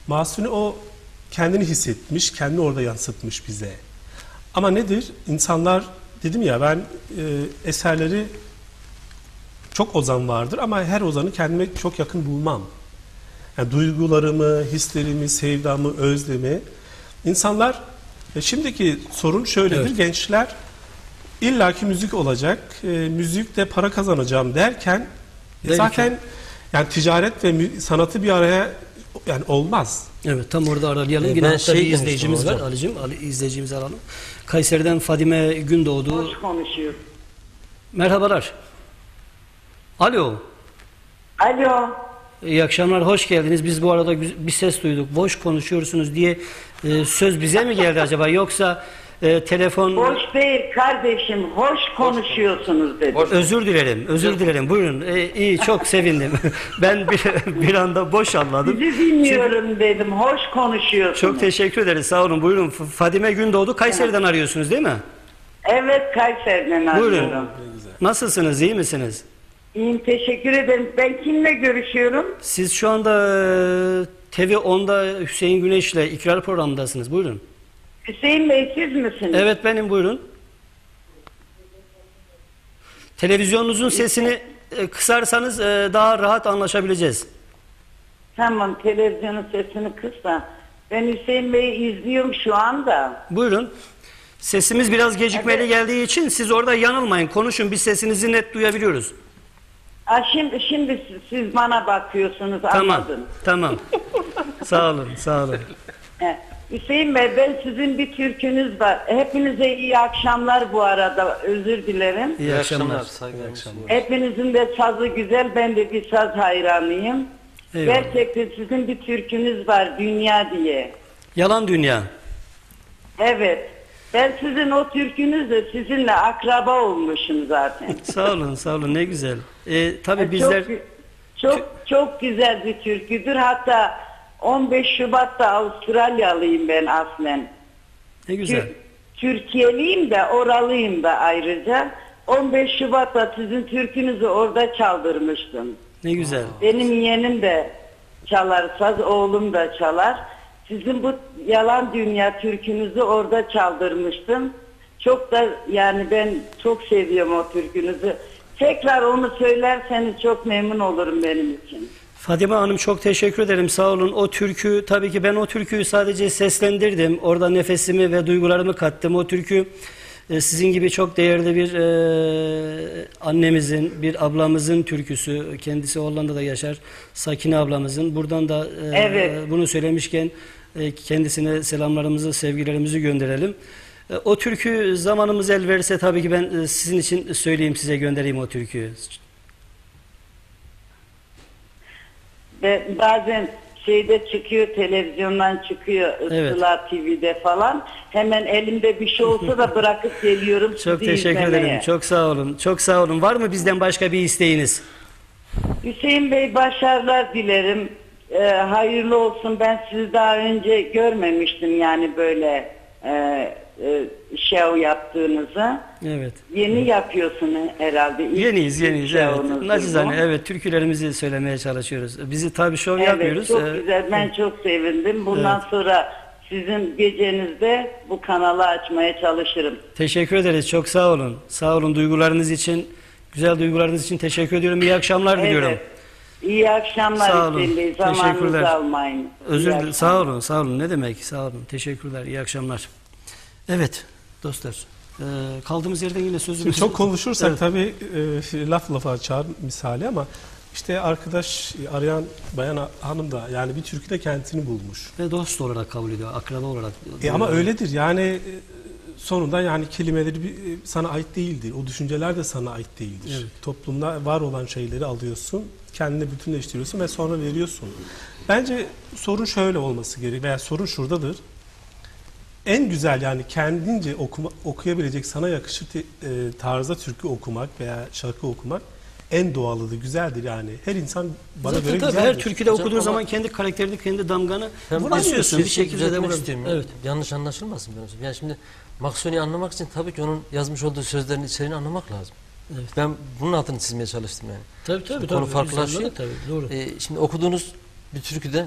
Masuni o kendini hissetmiş, kendini orada yansıtmış bize. Ama nedir? İnsanlar dedim ya ben e, eserleri çok ozan vardır ama her ozanı kendime çok yakın bulmam. Yani duygularımı, hislerimi, sevdamı, özlemi. İnsanlar e, şimdiki sorun şöyledir. Evet. Gençler illaki müzik olacak, e, müzikte para kazanacağım derken e, Derken. zaten yani ticaret ve mü- sanatı bir araya yani olmaz. Evet tam orada aralayalım. Ee, Yine şey izleyicimiz var. Ali'cim. Ali izleyicimizi alalım. Kayseri'den Fadime Gündoğdu. Boş konuşuyor. Merhabalar. Alo. Alo. İyi akşamlar, hoş geldiniz. Biz bu arada bir ses duyduk. Boş konuşuyorsunuz diye e, söz bize mi geldi acaba? Yoksa e, telefon... Boş değil kardeşim. Hoş konuşuyorsunuz dedi. Özür dilerim, özür dilerim. Buyurun. E, iyi, çok sevindim. (laughs) ben bir, bir anda boş anladım. Sizi dinliyorum dedim. Hoş konuşuyorsunuz. Çok teşekkür ederiz. Sağ olun. Buyurun. F- Fadime Gündoğdu Kayseri'den arıyorsunuz değil mi? Evet Kayseri'den Buyurun. arıyorum. Nasılsınız? iyi misiniz? İyiyim teşekkür ederim. Ben kimle görüşüyorum? Siz şu anda e, TV10'da Hüseyin Güneş'le ikrar programındasınız. Buyurun. Hüseyin Bey siz misiniz? Evet benim buyurun. Televizyonunuzun sesini e, kısarsanız e, daha rahat anlaşabileceğiz. Tamam televizyonun sesini kısa. Ben Hüseyin Bey'i izliyorum şu anda. Buyurun. Sesimiz biraz gecikmeli Evet. geldiği için siz orada yanılmayın. Konuşun biz sesinizi net duyabiliyoruz. Aa, şimdi, şimdi siz- siz bana bakıyorsunuz Tamam. anladım. Tamam. (laughs) sağ olun, sağ olun. He. Hüseyin Bey ben sizin bir türkünüz var. Hepinize iyi akşamlar bu arada. Özür dilerim. İyi akşamlar. saygılar. Hepinizin de sazı güzel. Ben de bir saz hayranıyım. Eyvallah. Gerçekten sizin bir türkünüz var Dünya diye. Yalan dünya. Evet. Ben sizin o türkünüzle sizinle akraba olmuşum zaten. (laughs) Sağ olun, sağ olun. Ne güzel. E, tabii Çok bizler gü- çok çok güzel bir türküdür. Hatta 15 Şubat'ta Avustralyalıyım ben aslen. ne güzel. Tür- Türkiye'liyim de oralıyım da ayrıca. 15 Şubat'ta sizin türkünüzü orada çaldırmıştım. Ne güzel. Benim yeğenim de çalar, saz oğlum da çalar. Sizin bu yalan dünya türkünüzü orada çaldırmıştım. Çok da yani ben çok seviyorum o türkünüzü. Tekrar onu söylerseniz çok memnun olurum benim için. Fadime Hanım çok teşekkür ederim. Sağ olun. O türkü tabii ki ben o türküyü sadece seslendirdim. Orada nefesimi ve duygularımı kattım. O türkü e, sizin gibi çok değerli bir e, annemizin, bir ablamızın türküsü, kendisi Hollanda'da yaşar, Sakine ablamızın. Buradan da e, Evet. bunu söylemişken e, kendisine selamlarımızı, sevgilerimizi gönderelim. E, o türkü zamanımız el verirse tabii ki ben e, sizin için söyleyeyim size göndereyim o türküyü. Ve bazen şeyde çıkıyor televizyondan çıkıyor Evet. Sıla TV'de falan. Hemen elimde bir şey olsa da bırakıp geliyorum Çok teşekkür izlemeye. ederim. Çok sağ olun. Çok sağ olun. Var mı bizden başka bir isteğiniz? Hüseyin Bey başarılar dilerim. Ee, hayırlı olsun. Ben sizi daha önce görmemiştim yani böyle e, e, show yaptığınızı. Evet. Yeni yapıyorsun herhalde. İlk- Yeniyiz, yeniyiz. Evet. Nacizane evet türkülerimizi söylemeye çalışıyoruz. Bizi tabii şov Evet, yapmıyoruz. çok Ee, güzel. Ben çok sevindim. Bundan Evet. sonra sizin gecenizde bu kanalı açmaya çalışırım. Teşekkür ederiz. Çok sağ olun. Sağ olun duygularınız için, güzel duygularınız için teşekkür ediyorum. İyi akşamlar diliyorum. Evet. İyi akşamlar Sağ olun. Zamanınızı Teşekkürler. almayın. Özür dilerim. Sağ olun, sağ olun. Ne demek? Sağ olun. Teşekkürler. İyi akşamlar. Evet dostlar. ee, kaldığımız yerden yine sözümüzü... Şimdi çok konuşursak Evet. tabii e, laf lafa açar misali ama işte arkadaş arayan bayan ha- hanım da yani bir türküde kendini bulmuş. Ve dost olarak kabul ediyor, akraba olarak. E ama öyledir yani e, sonunda yani kelimeleri bir- e, sana ait değildir. O düşünceler de sana ait değildir. Evet. Toplumda var olan şeyleri alıyorsun, kendine bütünleştiriyorsun ve sonra veriyorsun. Bence sorun şöyle olması gerek veya sorun şuradadır. En güzel yani kendince okuma, okuyabilecek sana yakışır te- e, tarzda türkü okumak veya şarkı okumak en doğalıdır, güzeldir yani. Her insan bana Zaten göre tabii güzeldir. her türküde Hocam okuduğun ama- zaman kendi karakterini, kendi damganı Ben vuramıyorsun. Bir şekilde de düzeltmek istiyorum. Evet. Yanlış anlaşılmasın benim sözüm. Yani şimdi Maksoni'yi anlamak için tabii ki onun yazmış olduğu sözlerin içeriğini anlamak lazım. Evet. Ben bunun altını çizmeye çalıştım yani. Tabii tabii. Konu tabii. Biz farklılaşıyor. anladık Tabii, doğru. Ee, şimdi okuduğunuz bir türküde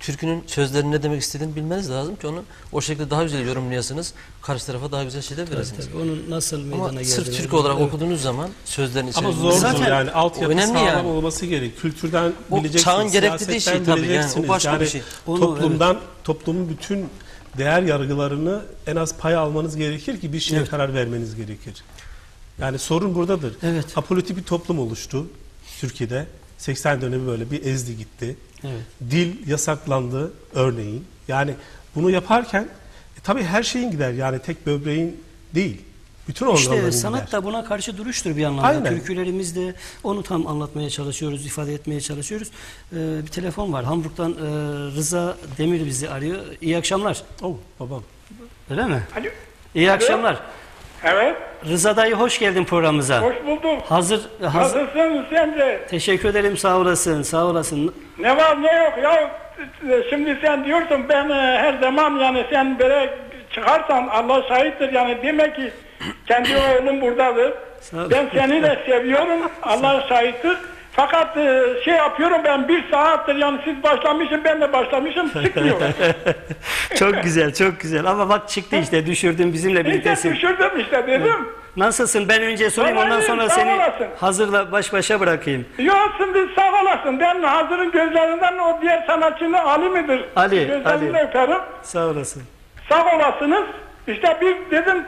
türkünün sözlerinin ne demek istediğini bilmeniz lazım ki onu o şekilde daha güzel yorumlayasınız. Karşı tarafa daha güzel şeyler Tabii, veresiniz. tabii. Onun nasıl meydana Ama sırf türkü olarak Evet. okuduğunuz zaman sözlerin Ama içeriğini zordur Zaten yani altyapı önemli sağlam yani. olması gerek. Kültürden O bileceksiniz. çağın gerektirdiği şey tabii yani. O başka bir şey. Onu, toplumdan toplumun bütün değer yargılarını en az pay almanız gerekir ki bir şeye Evet. karar vermeniz gerekir. Yani sorun buradadır. Evet. Apolitik bir toplum oluştu Türkiye'de. 80 dönemi böyle bir ezdi gitti. Evet. Dil yasaklandı örneğin. Yani bunu yaparken e, tabii her şeyin gider. Yani tek böbreğin değil. Bütün organların İşte gider. sanat da buna karşı duruştur bir anlamda. Aynen. Türkülerimizde onu tam anlatmaya çalışıyoruz, ifade etmeye çalışıyoruz. Ee, bir telefon var. Hamburg'dan e, Rıza Demir bizi arıyor. İyi akşamlar. Oh babam. Öyle mi? Alo. İyi akşamlar. Evet, Rıza dayı hoş geldin programımıza. hoş bulduk. Hazır, hazır. Nasılsın sen de? Teşekkür ederim sağ olasın, sağ olasın. Ne var ne yok ya? Şimdi sen diyorsun ben e, her zaman yani sen böyle çıkarsan Allah şahittir yani demek ki kendi oğlum buradadır. Ben seni de seviyorum (laughs) Allah şahittir. Fakat e, şey yapıyorum ben bir saattir yani siz başlamışsın ben de başlamışım (laughs) çıkmıyor. Çok güzel, çok güzel. Ama bak çıktı işte düşürdün bizimle İşte birliktesin. düşürdüm işte dedim. Nasılsın? Ben önce sorayım Vallahi ondan sonra seni olasın. hazırla baş başa bırakayım. Yok şimdi sağ olasın. Ben Hazır'ın gözlerinden o diğer sanatçının Ali midir? Ali, Gözlerinden Ali. öperim. Sağ olasın. Sağ olasınız. İşte bir dedim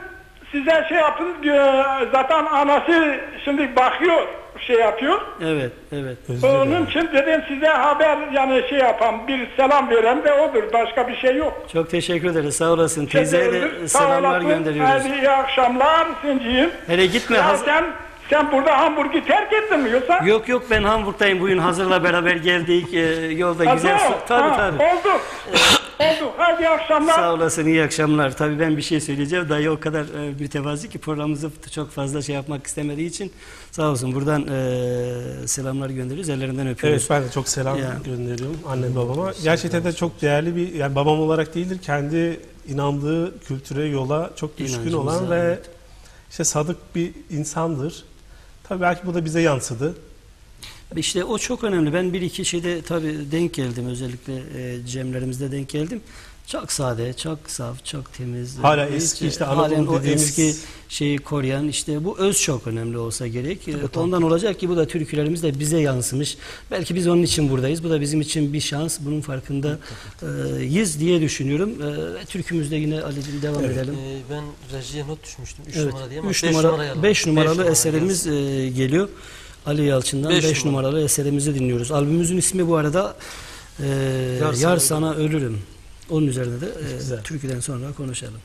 size şey yapın. e, Zaten anası şimdi bakıyor şey yapıyor. Evet, evet. Özür dilerim. Onun için dedim size haber yani şey yapan bir selam veren de odur. Başka bir şey yok. Çok teşekkür ederiz. Sağ olasın. Teyzeye de Sağ selamlar olasın. gönderiyoruz. Hadi iyi akşamlar Sinciğim. Hele gitme. Ya sen, sen burada Hamburg'u terk ettin mi yoksa? Yok yok ben Hamburg'dayım. Bugün Hazır'la beraber geldik. Ee, yolda Ha, güzel. Tabii Ha, tabii. Oldu. Hadi akşamlar. Sağ olasın. iyi akşamlar. Tabii ben bir şey söyleyeceğim. Dayı o kadar e, mütevazi ki programımızı çok fazla şey yapmak istemediği için sağ olsun. Buradan e, selamlar gönderiyoruz. Ellerinden öpüyoruz. Evet ben de çok selam Ya. gönderiyorum annem babama. Gerçekten de çok değerli bir yani babam olarak değildir kendi inandığı kültüre yola çok düşkün İnancımıza, olan ve evet. işte sadık bir insandır. Tabii belki bu da bize yansıdı. İşte o çok önemli. Ben bir iki şeyde tabii denk geldim. Özellikle e, Cemlerimizde denk geldim. Çok sade, çok saf, çok temiz. Hala Hiç, eski işte halen Anadolu o dediğimiz- eski şeyi koruyan işte bu öz çok önemli olsa gerek. Ee, Ondan olacak ki bu da türkülerimiz de bize yansımış. Belki biz onun için buradayız. Bu da bizim için bir şans. Bunun farkındayız diye düşünüyorum. Ee, Türkümüzde yine Ali'cim devam edelim. Ee, ben rejiye not düşmüştüm 3 Evet, numara diye ama üç 5 numara, numara beş numaralı Beş numara eserimiz e, geliyor. Ali Yalçın'dan Beş 5 numara. numaralı eserimizi dinliyoruz. Albümümüzün ismi bu arada e, Yar Yar, Sana Ölürüm. Onun üzerine de e, türküden sonra konuşalım.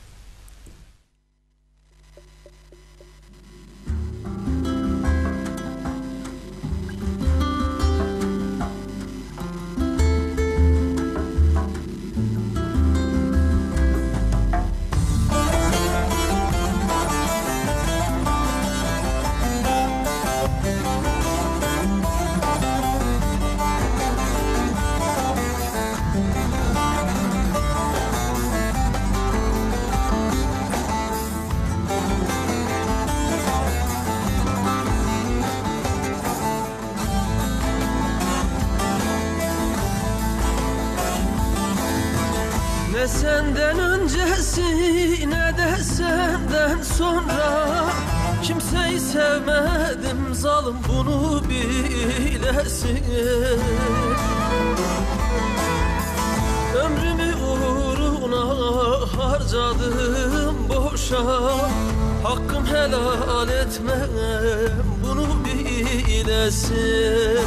Ne senden öncesi ne de senden sonra. Kimseyi sevmedim zalim bunu bilesin Ömrümü uğruna harcadım boşa. Hakkım helal etmem bunu bilesin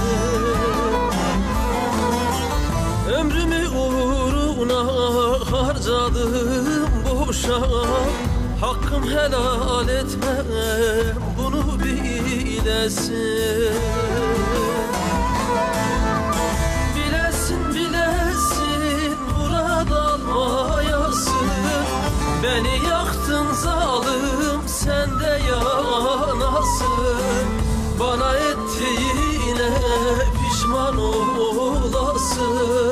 Ömrümü uğruna harcadım boşa Hakkım helal etmem bunu bilesin. Bilesin bilesin burada almayasın. Beni yaktın zalim sen de yanasın. Bana ettiğine pişman olasın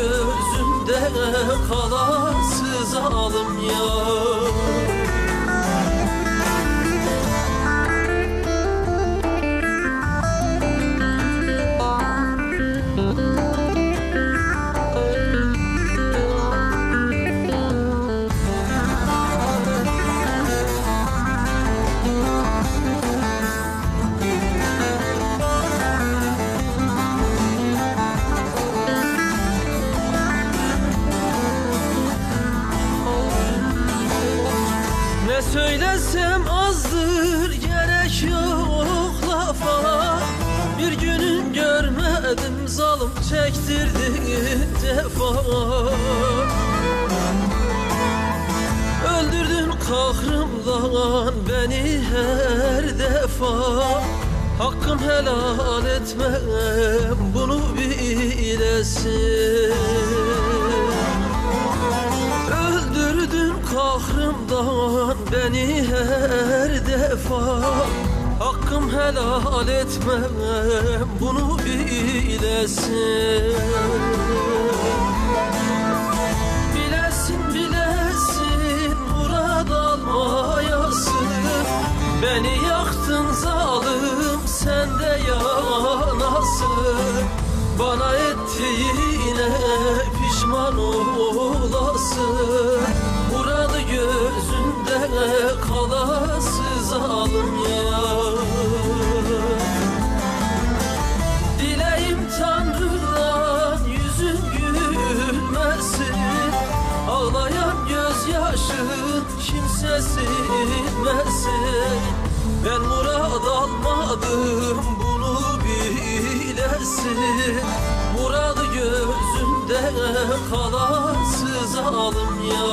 gözümde kalası zalim ya defa Hakkım helal etmem bunu bilesin. Öldürdün kahrımdan beni her defa. Hakkım helal etmem bunu bilesin zalim sen de yanasın Bana ettiğine pişman olasın. Muradı gözünde kalası zalim ya. Dileğim Tanrı'dan yüzün gülmesin. Ağlayan gözyaşın kimse silmesin Ben murad almadım bunu bilesin. Muradı gözümde kalası zalim ya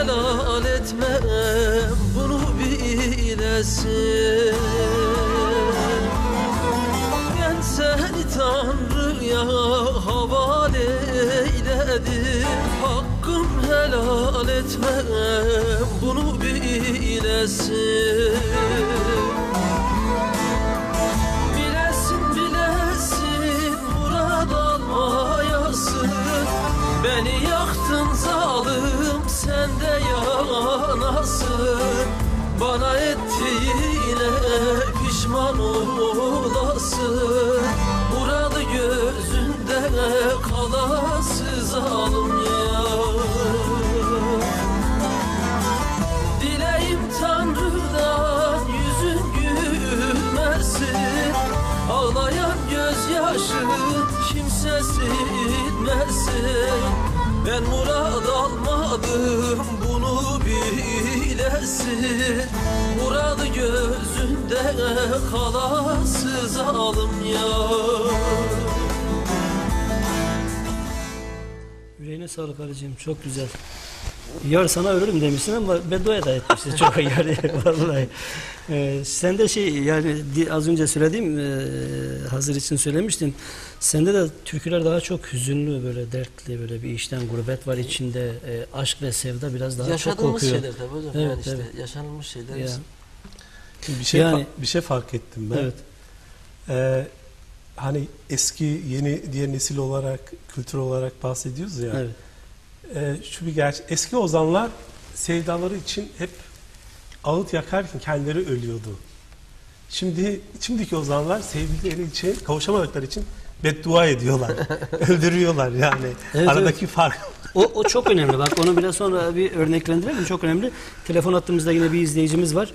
helal etmem bunu bilesin. Ben seni Tanrı'ya havale eyledim Hakkım helal etmem bunu bilesin Bana ettiğine pişman olasın. Muradı gözünde kalası zalim ya. Dileğim Tanrı'dan yüzün gülmesin. Ağlayan gözyaşın kimse silmesin Ben murad bilesin Muradı gözünde kalası zalim ya Yüreğine sağlık Ali'ciğim çok güzel. Yar sana ölürüm demişsin ama beddua da etmişsin çok yani (laughs) vallahi. Ee, sen de şey yani az önce söylediğim e, hazır için söylemiştim. Sende de türküler daha çok hüzünlü böyle dertli böyle bir işten gurbet var içinde e, aşk ve sevda biraz daha çok Yaşadığımız kokuyor. şeyler tabii hocam. Evet, yani işte evet. yaşanılmış şeyler. Ya. Bir şey Yani- fa- bir şey fark ettim ben. Evet. Ee, hani eski yeni diğer nesil olarak kültür olarak bahsediyoruz ya. Evet. Ee, şu bir gerçek. Eski ozanlar sevdaları için hep ağıt yakarken kendileri ölüyordu. Şimdi şimdiki ozanlar sevdikleri için, kavuşamadıkları için beddua ediyorlar. (laughs) Öldürüyorlar yani. Evet, Aradaki fark. O, o çok önemli. Bak onu biraz sonra bir örneklendirelim. Çok önemli. Telefon hattımızda yine bir izleyicimiz var.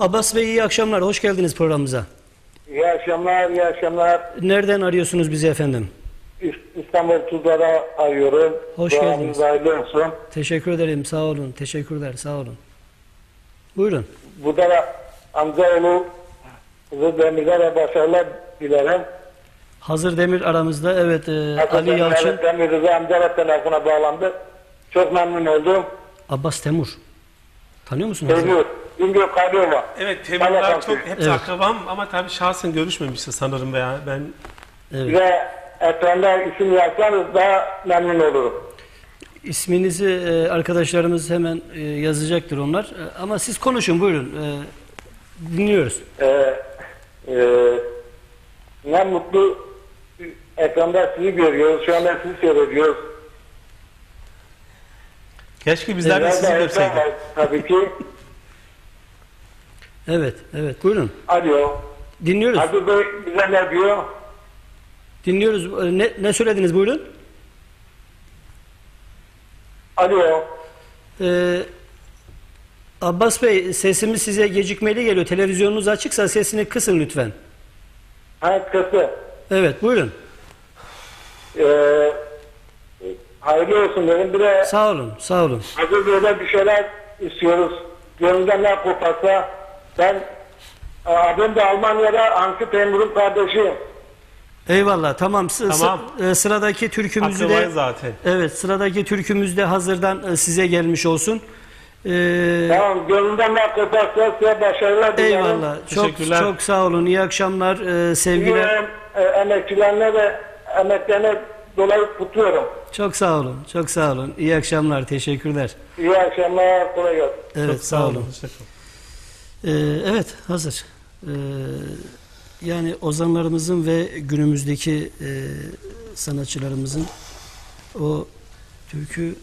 Abbas Bey iyi akşamlar. Hoş geldiniz programımıza. İyi akşamlar, iyi akşamlar. Nereden arıyorsunuz bizi efendim? İs- İstanbul Tuzla'da arıyorum. Hoş Duanız geldiniz. hayırlı olsun. Teşekkür ederim. Sağ olun. Teşekkürler. Sağ olun. Buyurun. Burada da amcaoğlu Hızır Demir'e başarılar dilerim. Hazır Demir aramızda. Evet. e, Hasan Ali Yalçın. Demir, Demir Rıza amca telefona bağlandı. Çok memnun oldum. Abbas Temur. Tanıyor musun? Hazır? Temur, Güngör Kalyova. Evet Temurlar çok hepsi Evet. akrabam ama tabii şahsen görüşmemişti sanırım veya ben Evet. Ve ekranda isim yazsanız daha memnun olurum. İsminizi e, arkadaşlarımız hemen e, yazacaktır onlar. E, Ama siz konuşun buyurun. Dinliyoruz. Ee, e, ne mutlu ekranda sizi görüyoruz. Şu anda sizi seyrediyoruz. keşke bizler de sizi görseydik. Tabii ki. (laughs) Evet. Evet. Buyurun. Alo. Dinliyoruz. Hadi Bey bize ne diyor? Dinliyoruz. Ne, ne söylediniz buyurun? Alo. Ee, Abbas Bey sesimiz size gecikmeli geliyor. Televizyonunuz açıksa sesini kısın lütfen. Ha kızı. Evet buyurun. Ee, hayırlı olsun dedim. Bir de Sağ olun. Sağ olun. hazır böyle bir şeyler istiyoruz. Gönlümden ne koparsa ben e, abim de Almanya'da Anki Temur'un kardeşiyim. Eyvallah tamam. Sı- sı- Tamam. e, sıradaki türkümüzü de zaten. Evet sıradaki türkümüz de hazırdan e, size gelmiş olsun. Ee, Tamam gönlümden ne koparsa size başarılar dilerim. eyvallah. Çok Teşekkürler. çok sağ olun. İyi akşamlar. Ee, sevgiler. Sevgiler. E, emekçilerine ve emeklerine dolayı kutluyorum. Çok sağ olun. Çok sağ olun. İyi akşamlar. Teşekkürler. İyi akşamlar. Kolay gelsin. Evet Çok sağ olun. hoşça kalın. Ee, evet hazır. Ee, yani ozanlarımızın ve günümüzdeki e, sanatçılarımızın o türkü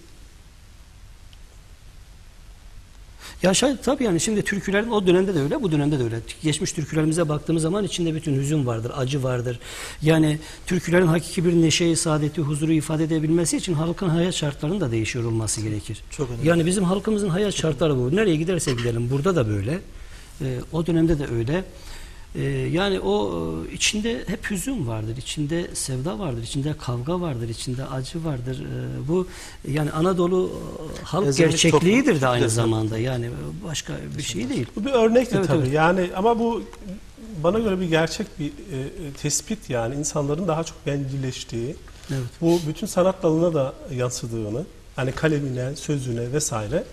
ya şayet tabii yani şimdi türkülerin o dönemde de öyle, bu dönemde de öyle. Geçmiş türkülerimize baktığımız zaman içinde bütün hüzün vardır, acı vardır. Yani türkülerin hakiki bir neşeyi, saadeti, huzuru ifade edebilmesi için halkın hayat şartlarının da değişiyor olması gerekir. Çok önemli. Yani bizim halkımızın hayat şartları bu. Nereye giderse gidelim burada da böyle. Ee, o dönemde de öyle. Ee, yani o e, içinde hep hüzün vardır, içinde sevda vardır, içinde kavga vardır, içinde acı vardır. Ee, bu yani Anadolu e, halk Ezanlık gerçekliğidir de aynı zamanda. Yani başka bir şey değil. Bu bir örnekti Evet, tabii. evet. Yani ama bu bana göre bir gerçek bir e, e, tespit yani insanların daha çok bencilleştiği, Evet. bu bütün sanat dalına da yansıdığını Yani kalemine, sözüne vesaire.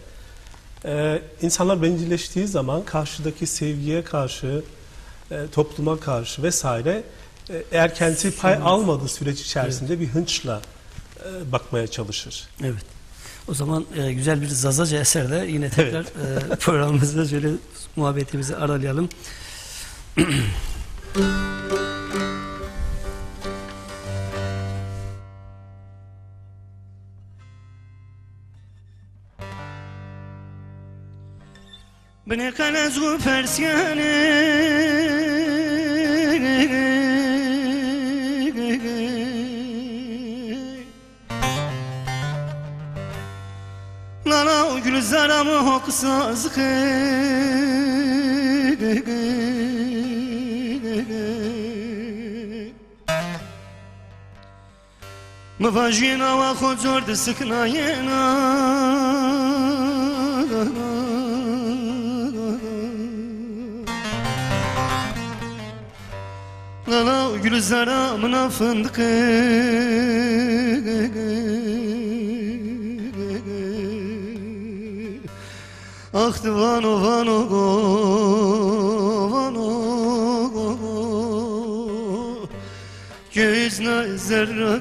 Ee, insanlar bencilleştiği zaman karşıdaki sevgiye karşı, e, topluma karşı vesaire e, eğer kendisi pay almadığı süreç içerisinde bir hınçla e, bakmaya çalışır. Evet. O zaman e, güzel bir Zazaca eserde yine tekrar e, (laughs) programımızda şöyle muhabbetimizi aralayalım. (clears throat) بنقل از او persiane Lala o gül zaramı hoksaz مفاجئنا وخود زرد سكناينا Lala Gül zaramına fındık. Ah vano vano go vano go Gözüne zerre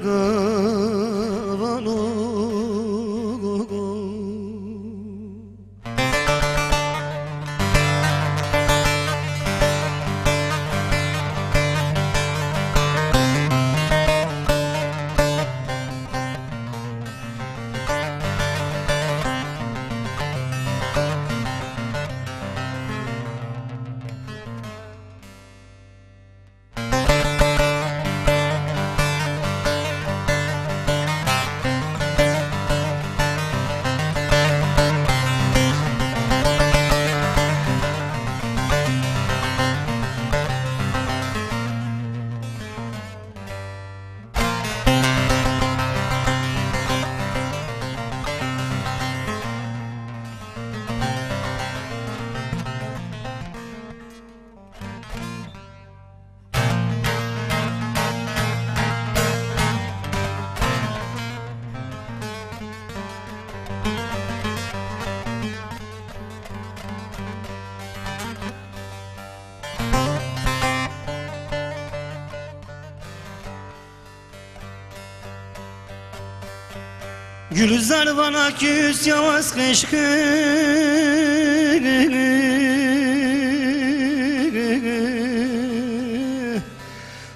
Gülizar bana küs yavaş kışkı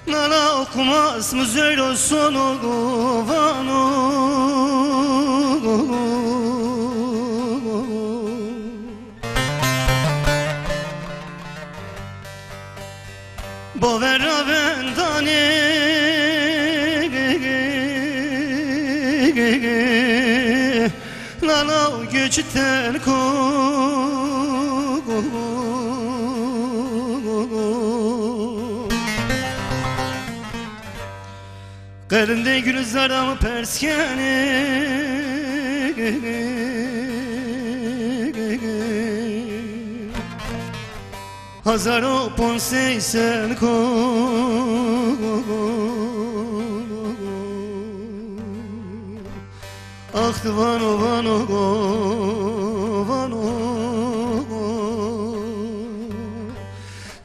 Nala okumaz mı zeyro sonu Lala göçten ko Karında gül zaramı perskene Hazaro ponsei sen ko Ah vano vano go vano go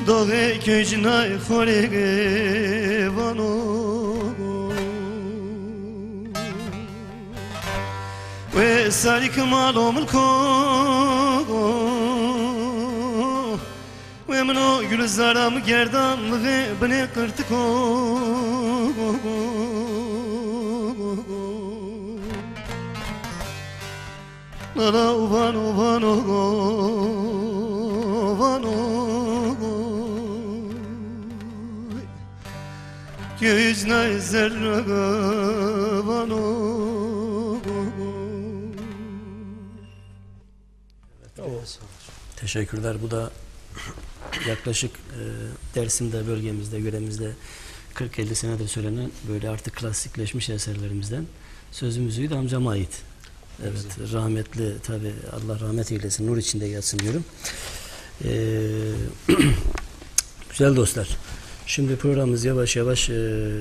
Dove köcnay khorege vano Ve sarik malum ko Ve mno gül zaram gerdanlığı beni kırtık o Lala uvan uvan o uvan o Gözüne zerre van o Teşekkürler. Bu da yaklaşık e, Dersim'de, bölgemizde, yöremizde 40-50 senedir söylenen böyle artık klasikleşmiş eserlerimizden sözümüzü de amcama ait. Evet, rahmetli tabi Allah rahmet eylesin, nur içinde yatsın diyorum. Ee, (clears throat) güzel dostlar. Şimdi programımız yavaş yavaş e,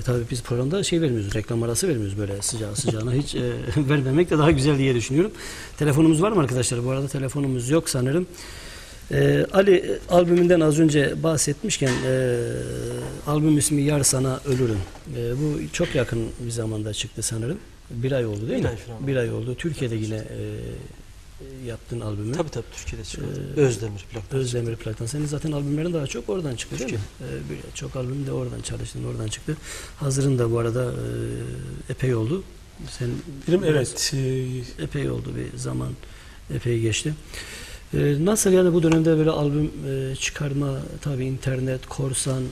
tabii biz programda şey vermiyoruz, reklam arası vermiyoruz böyle sıcağı sıcağına hiç e, (laughs) vermemek de daha güzel diye düşünüyorum. Telefonumuz var mı arkadaşlar? Bu arada telefonumuz yok sanırım. E, Ali e, albümünden az önce bahsetmişken e, albüm ismi Yar Sana Ölürüm. E, bu çok yakın bir zamanda çıktı sanırım. Bir ay oldu değil Bir mi? ay falan. Bir ay oldu. Türkiye'de yine e, yaptığın albümü. Tabii tabii Türkiye'de çıkıyor. Ee, Özdemir plak. Özdemir Plak'tan. Senin zaten albümlerin daha çok oradan çıktı değil mi? Ee, bir- çok albüm de oradan çalıştın, oradan çıktı. Hazırın da bu arada e, epey oldu. Sen Benim evet e, epey oldu bir zaman epey geçti. Ee, nasıl yani bu dönemde böyle albüm e, çıkarma tabi internet, korsan e,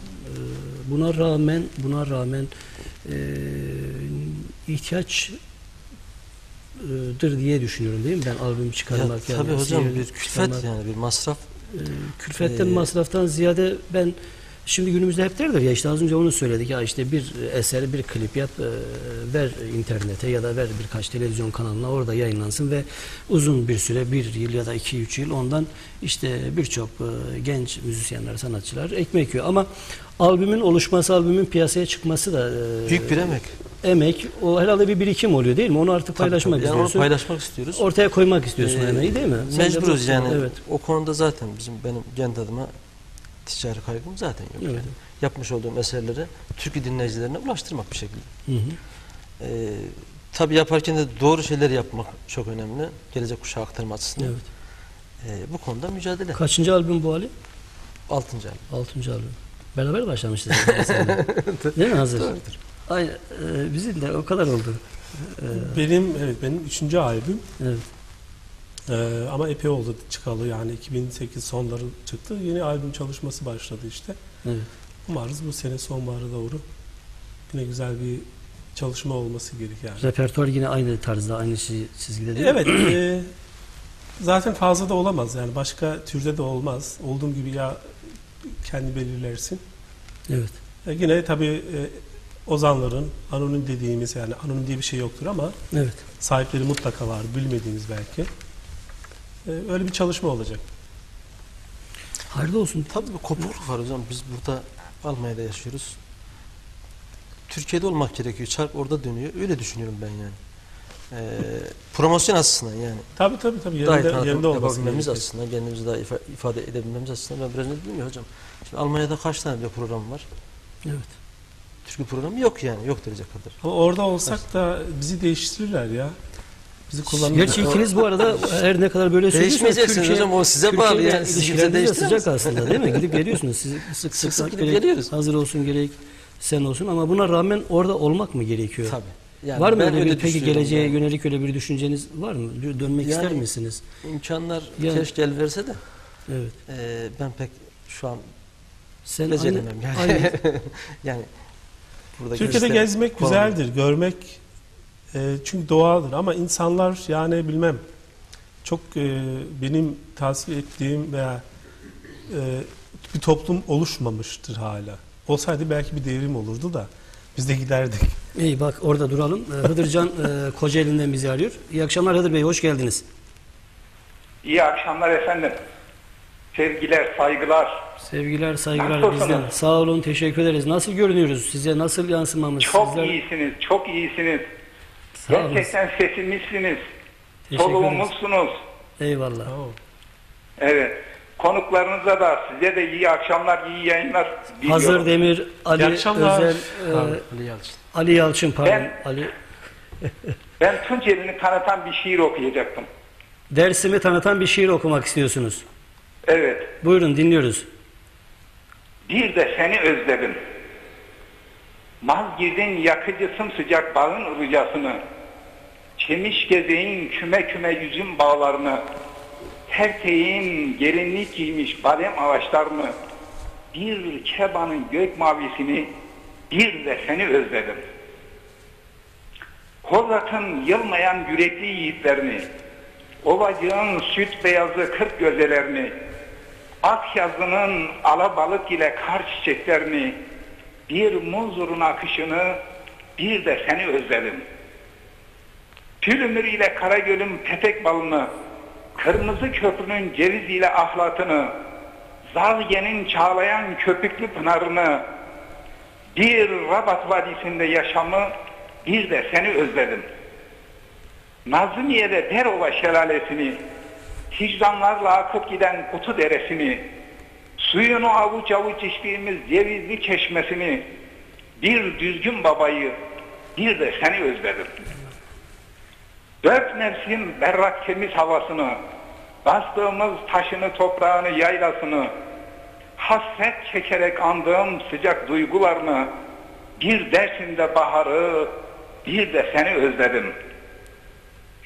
buna rağmen buna rağmen e, ihtiyaç e, dır diye düşünüyorum değil mi? Ben albüm Ya, çıkarmak yani tabii hocam sinir bir külfet çıkarmak. yani bir masraf. E, külfetten Ee, masraftan ziyade ben şimdi günümüzde hep derler ya işte az önce onu söyledik ya işte bir eser bir klip yap e, ver internete ya da ver birkaç televizyon kanalına orada yayınlansın ve uzun bir süre bir yıl ya da iki üç yıl ondan işte birçok e, genç müzisyenler sanatçılar ekmek yiyor ama albümün oluşması albümün piyasaya çıkması da e, Büyük bir emek. Emek o herhalde bir birikim oluyor değil mi onu artık Tabii, paylaşmak tabii. Yani onu istiyorsun paylaşmak istiyoruz. ortaya koymak istiyorsun Ee, emeği değil mi Mecburuz bu- yani. evet O konuda zaten bizim benim kendi adıma ticari kaygım zaten yok. Evet. Yani. Yapmış olduğum eserleri Türkiye dinleyicilerine ulaştırmak bir şekilde. Hı hı. Ee, tabii yaparken de doğru şeyler yapmak çok önemli. Gelecek kuşağa aktarma açısından. evet Ee, bu konuda mücadele. kaçıncı albüm bu Ali Altıncı ay. Altıncı albüm. Beraber seninle. (laughs) Değil mi hazır? Ay, e, bizim de o kadar oldu. E, benim evet benim üçüncü albüm evet. Ee, ama epey oldu çıkalı yani 2008 sonları çıktı. Yeni albüm çalışması başladı işte. Evet. Umarız bu sene sonbahara doğru yine güzel bir çalışma olması gerek yani. Repertuar yine aynı tarzda, aynı çiz- çizgide değil mi? Evet. e, zaten fazla da olamaz yani başka türde de olmaz. Olduğum gibi ya kendi belirlersin. Evet. E, yine tabii e, ozanların anonim dediğimiz yani anonim diye bir şey yoktur ama Evet. sahipleri mutlaka var bilmediğimiz belki. E, öyle bir çalışma olacak. Hayırlı olsun. Tabii bir kopukluk var hocam. Biz burada Almanya'da yaşıyoruz. Türkiye'de olmak gerekiyor. Çark orada dönüyor. Öyle düşünüyorum ben yani. Ee, promosyon açısından yani. Tabii tabii tabii Daha iyi yerinde, yerinde olması gerekiyor. açısından, kendimizi daha ifa- ifade edebilmemiz açısından ben biraz ne dedim ya hocam. Şimdi Almanya'da kaç tane bir program var? Evet. Türkiye programı yok yani. Yok diyecek kadar. Ama orada olsak da bizi değiştirirler ya. Bizi kullanırlar. Gerçi ikiniz bu arada her ne kadar böyle söylüyorsunuz Değişmeyeceksiniz hocam, o size bağlı Türkiye yani, siz kimse değiştiremez. sıcak aslında değil mi? Gidip geliyorsunuz. Siz sık sık, sık gidip geliyoruz. hazır olsun gerek sen olsun ama buna rağmen orada olmak mı gerekiyor? Tabii. Yani var mı öyle bir peki geleceğe yani. yönelik öyle bir düşünceniz var mı? Dö- Dönmek ister Yani- misiniz? İmkanlar Yani- keşke el verse de Evet. e, ben pek şu an Sen aynı, beceremem yani. aynı, (laughs) yani burada Türkiye'de gezmek Kolay. güzeldir, görmek e, çünkü doğaldır ama insanlar yani bilmem çok e, benim tavsiye ettiğim veya e, bir toplum oluşmamıştır hala. Olsaydı belki bir devrim olurdu da biz de giderdik. İyi bak orada duralım. Ee, Hıdırcan e, Kocaeli'nden bizi arıyor. İyi akşamlar Hıdır Bey, hoş geldiniz. İyi akşamlar efendim. Sevgiler, saygılar. Sevgiler, saygılar Nasılsınız? bizden. Sağ olun, teşekkür ederiz. Nasıl görünüyoruz? Size nasıl yansımamız? Çok Sizler... iyisiniz, çok iyisiniz. Sağ olun. Gerçekten sesimizsiniz. Teşekkür ederiz. Soluğumuzsunuz. Eyvallah. Evet. Konuklarınıza da size de iyi akşamlar, iyi yayınlar diliyorum. Hazır Demir, Ali İyi akşamlar. Özel, e, Ali Yalçın. Ali Yalçın pardon. Ben- Ali (laughs) Ben Tunceli'ni tanıtan bir şiir okuyacaktım. Dersimi tanıtan bir şiir okumak istiyorsunuz. Evet. Buyurun dinliyoruz. Bir de seni özledim. Mazgirdin yakıcı sımsıcak bağın rücasını, çemiş gezeğin küme küme yüzüm bağlarını, terteğin gelinlik giymiş badem ağaçlarını, bir kebanın gök mavisini, bir de seni özledim. Kozat'ın yılmayan yürekli yiğitlerini, Ovacığın süt beyazı kırk gözelerini, Akyazı'nın alabalık ile kar çiçeklerini, bir muzurun akışını, bir de seni özledim. Tülümür ile Karagöl'ün petek balını, Kırmızı Köprünün ceviz ile ahlatını, Zavge'nin çağlayan köpüklü pınarını, Bir Rabat Vadisi'nde yaşamı, bir de seni özledim. Nazmiye'de Derova şelalesini, hicranlarla akıp giden kutu deresini, suyunu avuç avuç içtiğimiz cevizli çeşmesini, bir düzgün babayı, bir de seni özledim. Dört mevsim berrak temiz havasını, bastığımız taşını, toprağını, yaylasını, hasret çekerek andığım sıcak duygularını, bir dersinde baharı, bir de seni özledim.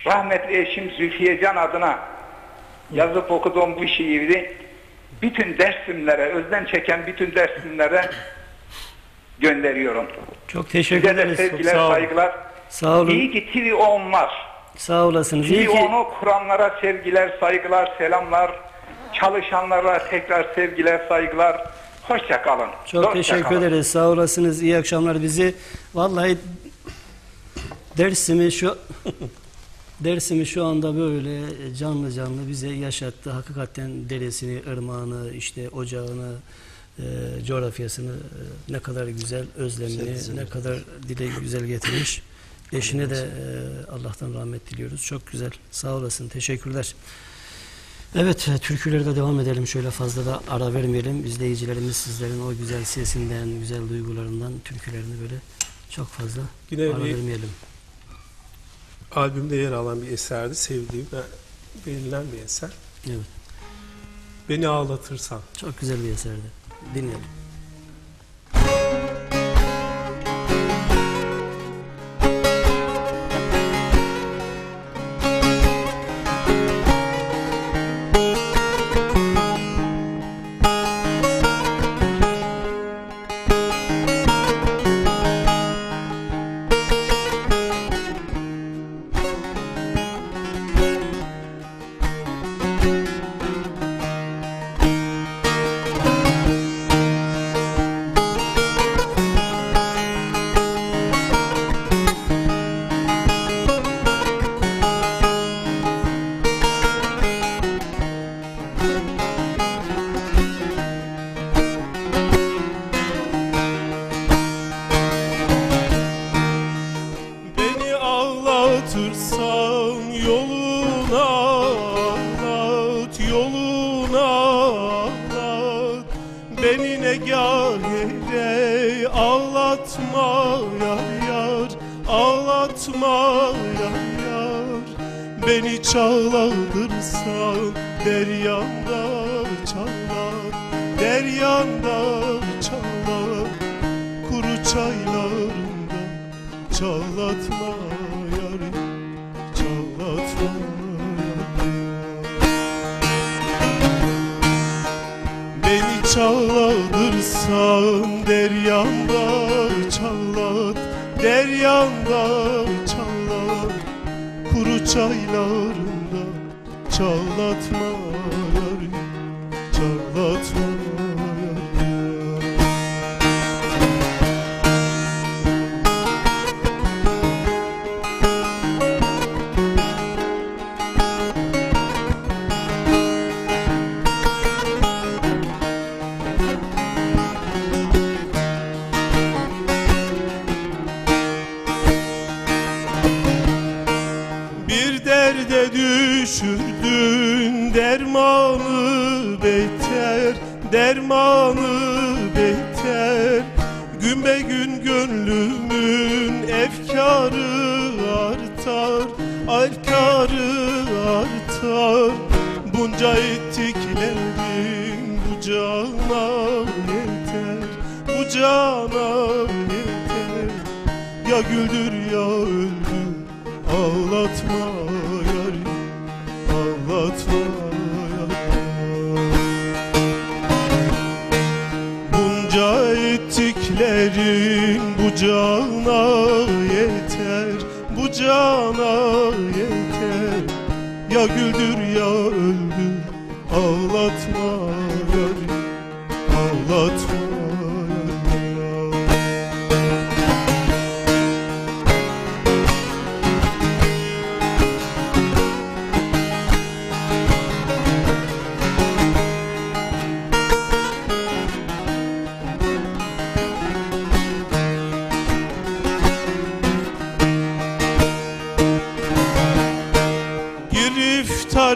Rahmetli eşim Zülfiye adına yazıp okuduğum bu şiiri bütün dersimlere, özden çeken bütün dersimlere gönderiyorum. Çok teşekkür Size de ederiz. sevgiler, Sağ olun. saygılar. Sağ olun. İyi ki TV On var. Sağ olasınız. İyi TV ki On'u kuranlara sevgiler, saygılar, selamlar. Çalışanlara tekrar sevgiler, saygılar. Hoşça kalın. çok Dostça teşekkür kalın. ederiz. Sağ olasınız. İyi akşamlar. Bizi vallahi dersimi şu (laughs) dersimi şu anda böyle canlı canlı bize yaşattı. Hakikaten deresini, ırmağını, işte ocağını, e, coğrafyasını e, ne kadar güzel özlemini, ne kadar dile güzel getirmiş. Eşine de e, Allah'tan rahmet diliyoruz. Çok güzel. Sağ olasın. Teşekkürler. Evet, e, türkülere de devam edelim. Şöyle fazla da ara vermeyelim. İzleyicilerimiz sizlerin o güzel sesinden, güzel duygularından türkülerini böyle çok fazla Yine ara bir- vermeyelim. Albümde yer alan bir eserdi. Sevdiğim ve beğenilen bir eser. Evet. Beni ağlatırsan. Çok güzel bir eserdi. Dinleyelim.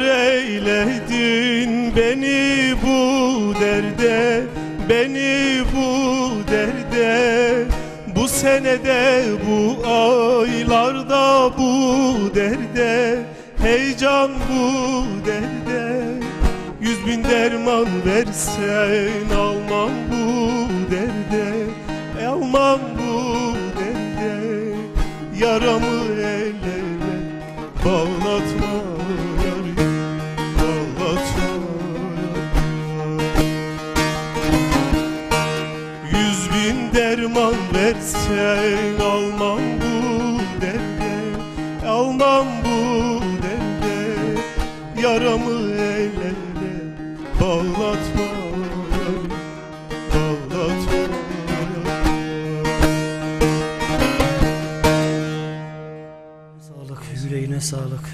Eyledin beni bu derde Beni bu derde. Bu senede bu aylarda bu derde Heyecan bu derde. Yüz bin derman versen almam bu derde Almam bu derde. Yaramı versen almam bu derde Almam bu derde Yaramı el ele bağlatma Bağlatma Sağlık, yüreğine sağlık.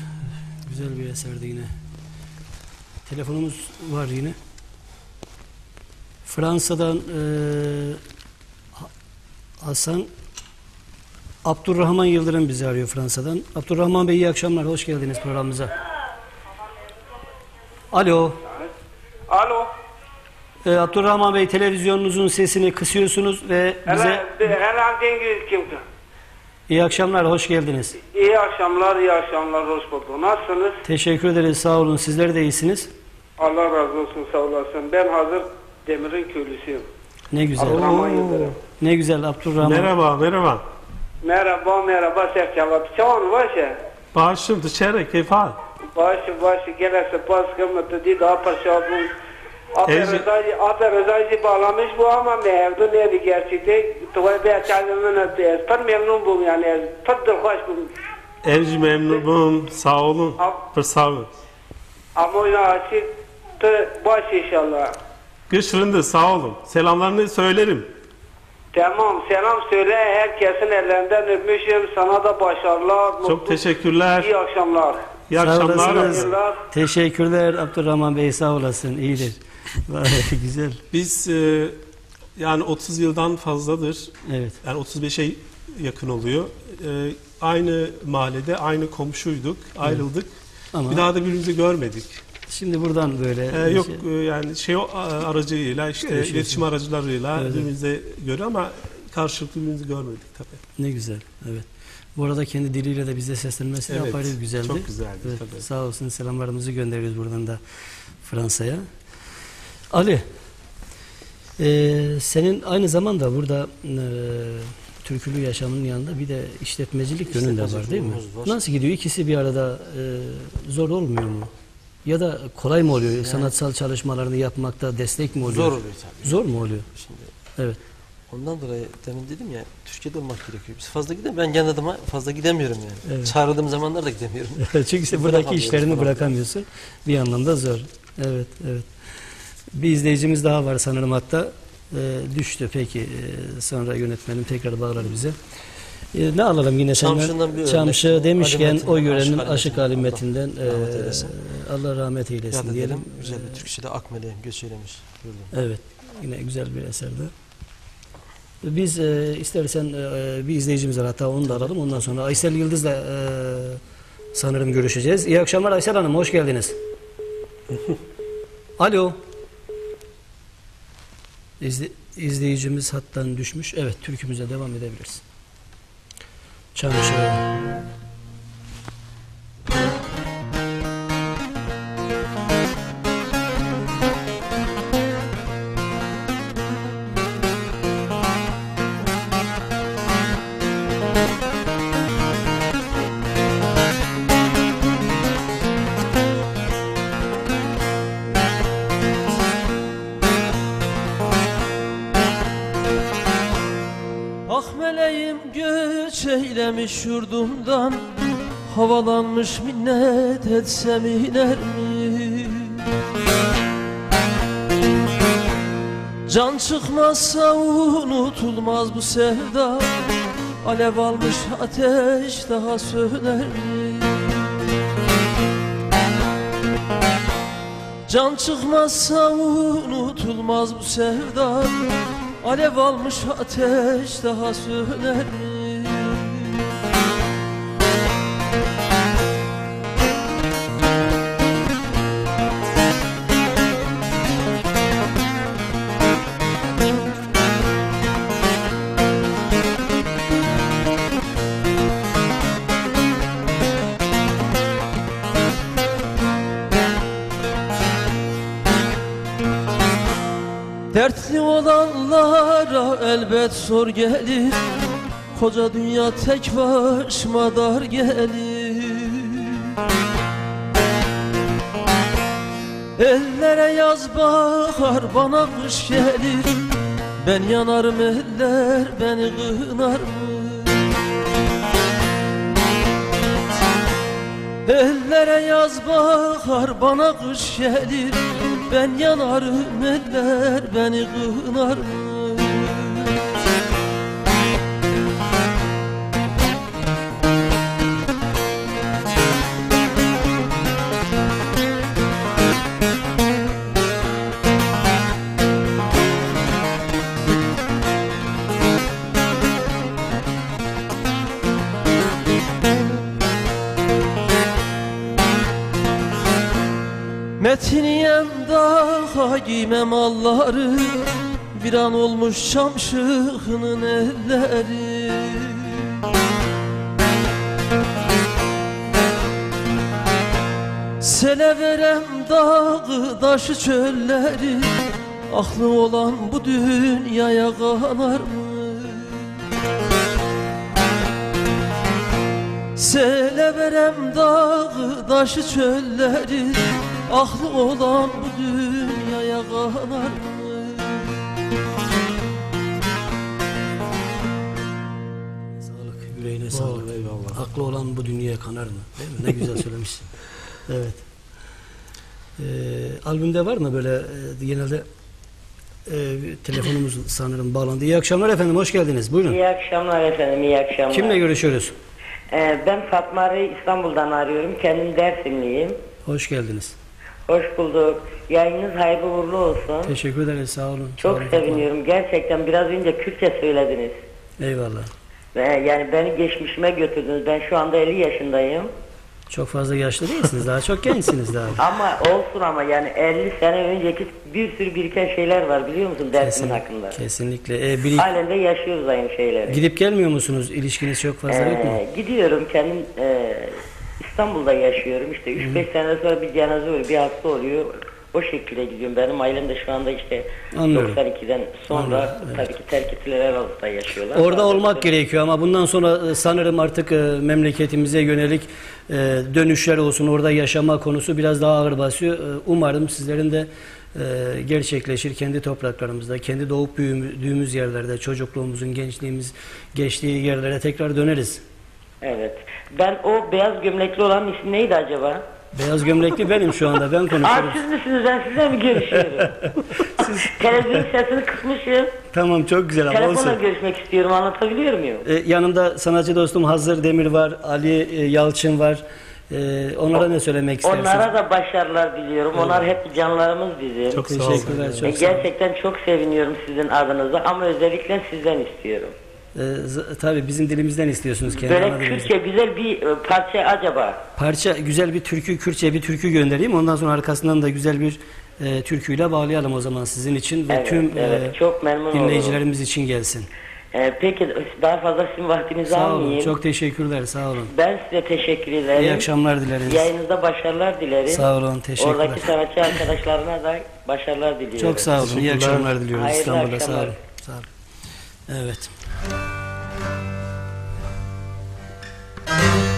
Güzel bir eserdi yine. Telefonumuz var yine. Fransa'dan Ha- Hasan Abdurrahman Yıldırım bizi arıyor Fransa'dan. Abdurrahman Bey iyi akşamlar, hoş geldiniz programımıza. Alo. Alo. Ee, Abdurrahman Bey televizyonunuzun sesini kısıyorsunuz ve bize hele Cengiz kimdi? iyi akşamlar, hoş geldiniz. İyi akşamlar, iyi akşamlar, hoş bulduk. Nasılsınız? Teşekkür ederiz, sağ olun. Sizler de iyisiniz. Allah razı olsun, sağ olasın. Ben hazır Demir'in köylüsüyüm. Ne güzel. Abdurrahman Yıldırım. Ne güzel Abdurrahman. Merhaba, merhaba. Merhaba, merhaba, Serkan. Çavan başı. Başım dışarı, kefal. Başı, başı, gelese baskımı dedi, daha paşa bu. Teyze- Aferözayı, aferözayı bağlamış bu ama mevdu neydi gerçekten? Tuvalet açalımın öpüyoruz. Pır memnun bum yani. Pırdır hoş bum. Evci memnunum, sağ olun. Bir sağ olun. Ama oyuna aşık baş inşallah. Kışrında sağ olun. Selamlarını söylerim. Tamam selam söyle herkesin ellerinden öpmüşüm sana da başarılar Çok mutlu- teşekkürler. iyi akşamlar İyi Sağ akşamlar. olasınız. Teşekkürler Abdurrahman Bey sağ olasın. İyidir. Vay, (laughs) güzel. Biz e, yani 30 yıldan fazladır. Evet. Yani 35'e yakın oluyor. E, aynı mahallede aynı komşuyduk. Ayrıldık. Ama- Bir daha da birbirimizi görmedik. Şimdi buradan böyle E, yok şey- e, yani şey aracıyla işte iletişim aracılarıyla Evet. birbirimizi görüyor ama karşılıklı birbirimizi görmedik tabii. ne güzel. Evet. Bu arada kendi diliyle de bize seslenmesi de Evet, apayrı bir güzeldi. çok güzeldi, Evet, tabii. Sağ olsun selamlarımızı gönderiyoruz buradan da Fransa'ya. Ali, e, senin aynı zamanda burada e, türkülü yaşamının yanında bir de işletmecilik yönün de var değil mi? var. Nasıl gidiyor? İkisi bir arada e, zor olmuyor mu? Ya da kolay mı oluyor? Sanatsal çalışmalarını yapmakta destek mi oluyor? Zor oluyor tabii. Zor mu oluyor? Şimdi Evet. ondan dolayı demin dedim ya Türkiye'de olmak gerekiyor. Biz fazla gidemiyoruz. Ben kendi adıma fazla gidemiyorum yani. Evet. Çağrıldığım zamanlar da gidemiyorum. (laughs) Çünkü işte buradaki işlerini bırakamıyorsun. Bir anlamda zor. Evet, evet. Bir izleyicimiz daha var sanırım hatta. Ee, düştü peki. Ee, sonra yönetmenim tekrar bağlar bize. Ee, ne alalım yine senden? Çamşı'ndan bir. Çamşı demişken o yörenin Aşık Ali Aşık Metin. Ali Metin'den Allah rahmet ee, eylesin. Allah rahmet eylesin Yad diyelim. Güzel bir Türkçe de Akmele'ye göç eylemiş. Gördüm. Evet. Yine güzel bir eserde. Biz e, istersen e, bir izleyicimiz var hatta onu da alalım. Ondan sonra Aysel Yıldız'la e, sanırım görüşeceğiz. İyi akşamlar Aysel Hanım. Hoş geldiniz. (laughs) Alo. İzle, izleyicimiz hattan düşmüş. Evet türkümüze devam edebiliriz. Çamşı. Havalanmış minnet etsem iner mi? Can çıkmazsa unutulmaz bu sevda Alev almış ateş daha söner mi? Can çıkmazsa unutulmaz bu sevda Alev almış ateş daha söner mi? Elbet zor gelir Koca dünya tek başıma dar gelir Ellere yaz bahar bana kış gelir Ben yanarım eller beni kınar mı? Ellere yaz bahar bana kış gelir Ben yanarım eller beni kınar mı? Giymem malları Bir an olmuş çamşığının elleri Sele verem dağı taşı çölleri Aklı olan bu dünyaya kanar mı? Sele verem dağı taşı çölleri Aklı olan bu kanar mı? Sağlık, yüreğine sağlık. Eyvallah. Aklı olan bu dünyaya kanar mı? Değil mi? Ne güzel (laughs) söylemişsin. evet. Ee, albümde var mı böyle e, genelde e, telefonumuz sanırım bağlandı. İyi akşamlar efendim, hoş geldiniz. Buyurun. İyi akşamlar efendim, iyi akşamlar. Kimle görüşüyoruz? Ee, ben Fatma Arı İstanbul'dan arıyorum. Kendim Dersimliyim. Hoş geldiniz. Hoş bulduk. Yayınınız hayırlı uğurlu olsun. Teşekkür ederiz, sağ olun. Çok Sağ olun. seviniyorum. Gerçekten biraz önce Kürtçe söylediniz. Eyvallah. Ve yani beni geçmişime götürdünüz. Ben şu anda 50 yaşındayım. Çok fazla yaşlı değilsiniz, daha çok gençsiniz daha. (laughs) Ama olsun ama yani 50 sene önceki bir sürü biriken şeyler var biliyor musun dersimin Kesin- hakkında. Kesinlikle. Ee, biri, Halen de yaşıyoruz aynı şeyleri. gidip gelmiyor musunuz? İlişkiniz çok fazla yok mu? Ee, gidiyorum kendim e, İstanbul'da yaşıyorum işte 3-5 sene sonra bir cenaze oluyor bir hasta oluyor o şekilde gidiyorum benim ailem de şu anda işte Anlıyorum. 92'den sonra Anlıyorum, evet. tabii ki terk ettiler arasında yaşıyorlar. Orada Bazen olmak de- gerekiyor ama bundan sonra e, sanırım artık e, memleketimize yönelik e, dönüşler olsun, orada yaşama konusu biraz daha ağır basıyor. Umarım sizlerin de gerçekleşir kendi topraklarımızda, kendi doğup büyüdüğümüz yerlerde, çocukluğumuzun, gençliğimiz geçtiği yerlere tekrar döneriz. Evet. Ben o beyaz gömlekli olan ismi neydi acaba? Beyaz gömlekli benim şu anda, ben Aa konuşuyorum. siz misiniz ben sizle mi görüşüyorum? (laughs) Televizyon sesini kısmışım. Tamam çok güzel ama Telefonla olsun. görüşmek istiyorum anlatabiliyor muyum? E, yanımda sanatçı dostum Hazır Demir var, Ali e, Yalçın var. E, onlara ne söylemek istersiniz? Onlara da başarılar diliyorum. Onlar hep canlarımız bizim. Çok sağ olun. Teşekkürler, çok E, sağ olun. Gerçekten çok seviniyorum sizin adınıza ama özellikle sizden istiyorum. E, z- tabii bizim dilimizden istiyorsunuz kendi Böyle ana dilimizden. Kürtçe güzel bir e, parça acaba. Parça güzel bir türkü, Kürtçe bir türkü göndereyim. Ondan sonra arkasından da güzel bir e, türküyle bağlayalım o zaman sizin için ve Evet, tüm evet. e, Çok memnun dinleyicilerimiz için gelsin. E, peki daha fazla sizin vaktinizi Sağ olun. almayayım. Çok teşekkürler. Sağ olun. Ben size teşekkür ederim. İyi akşamlar dileriz. Yayınınızda başarılar dilerim. Sağ olun, teşekkürler. Oradaki sanatçı arkadaşlarına da başarılar diliyorum. Çok sağ olun. İyi akşamlar diliyoruz Hayırlı İstanbul'da. Sağ akşamlar. olun. Sağ olun. Evet. Thank